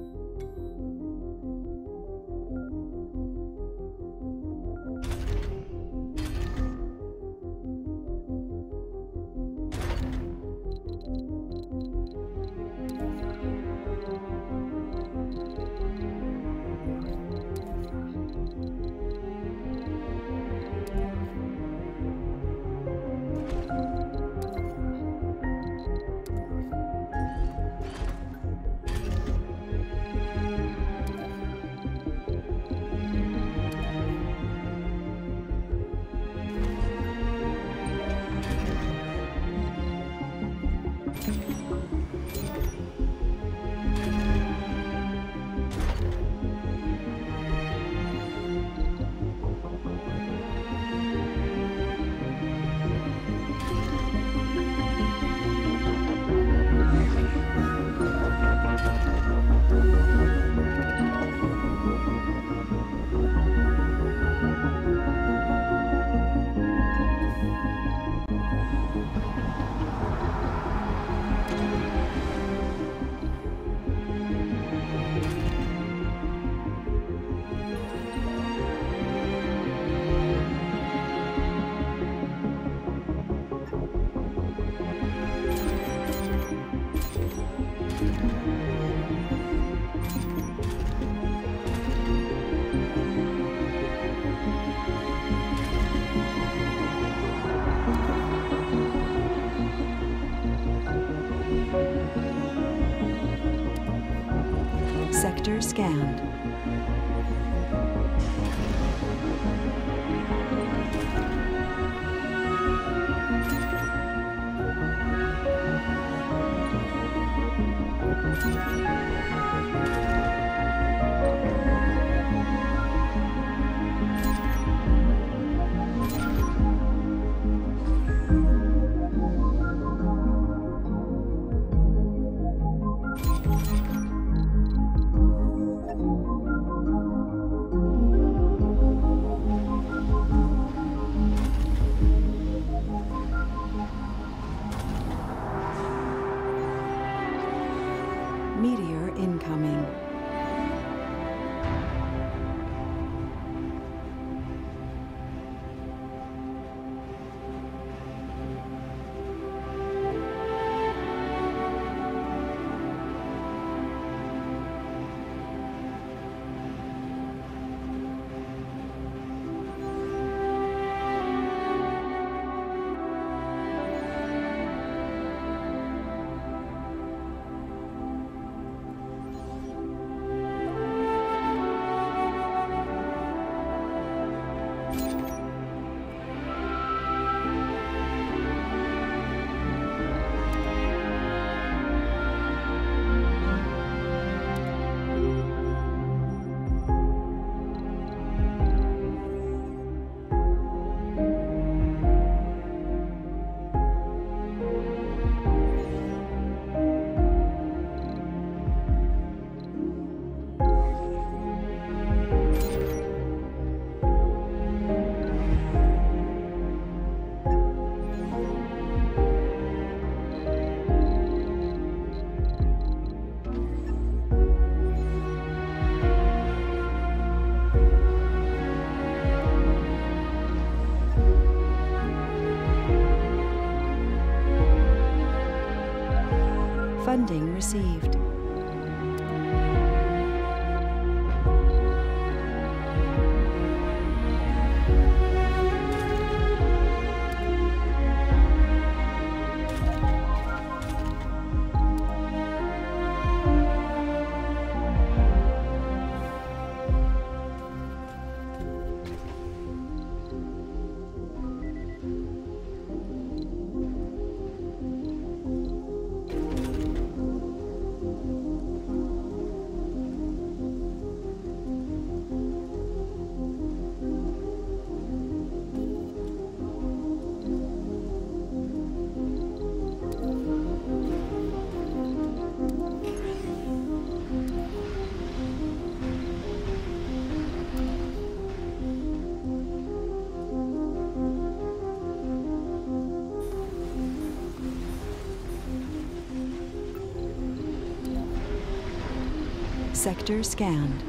Sector scanned.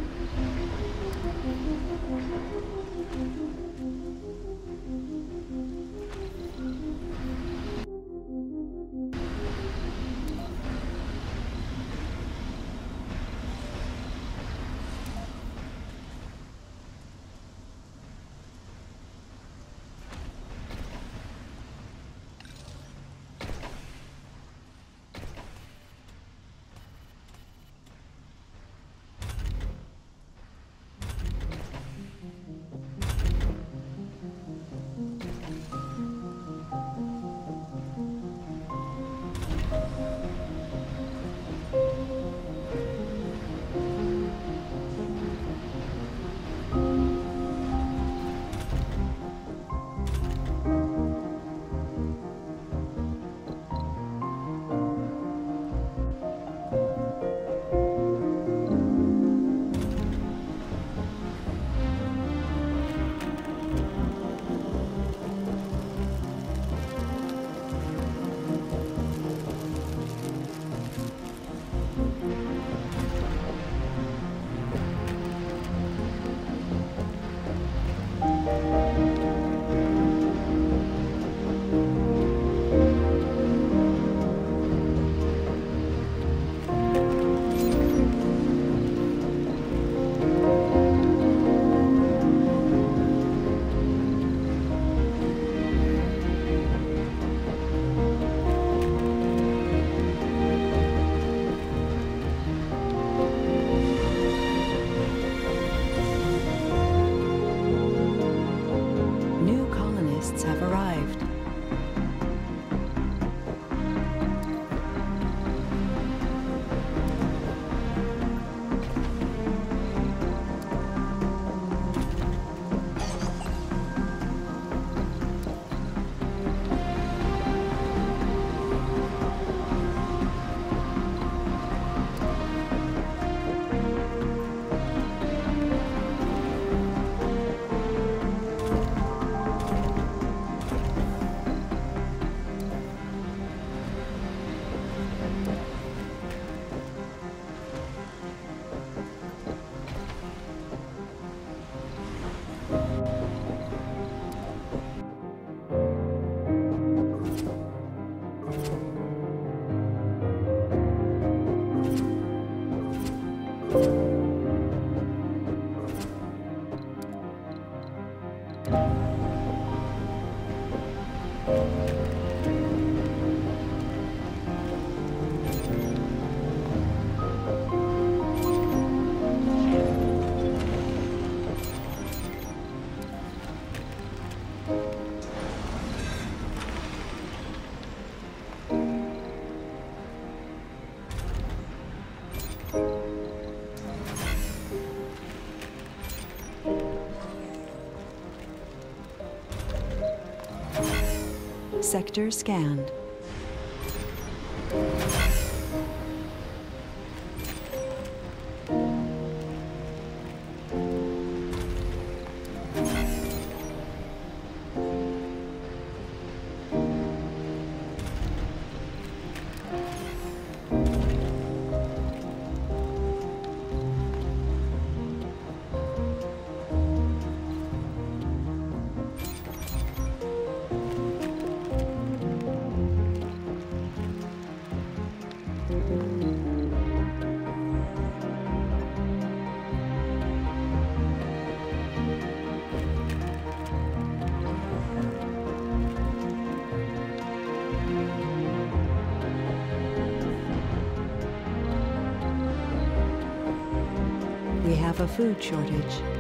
Sector scanned. A food shortage.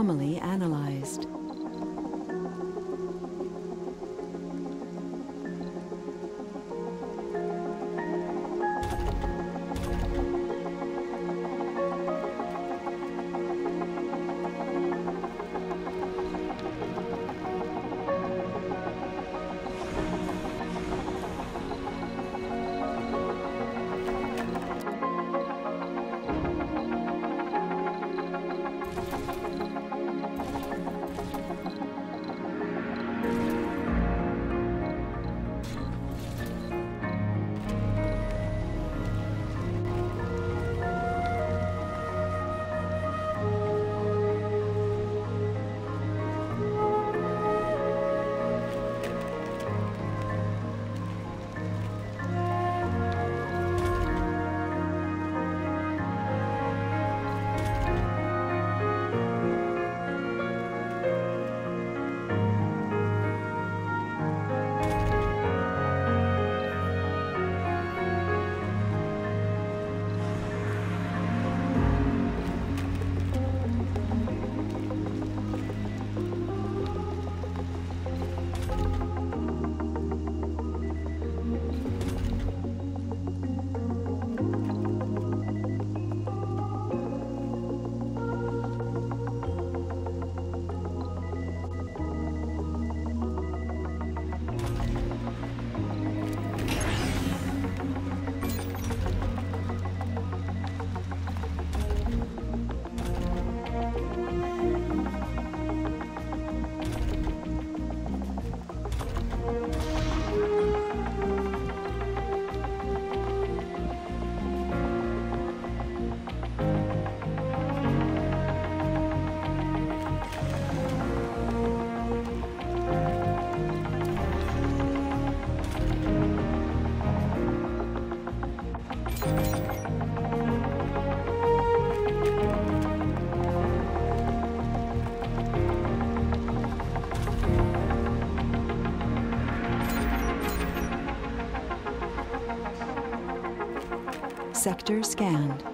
Anomaly analyzed. Sector scanned.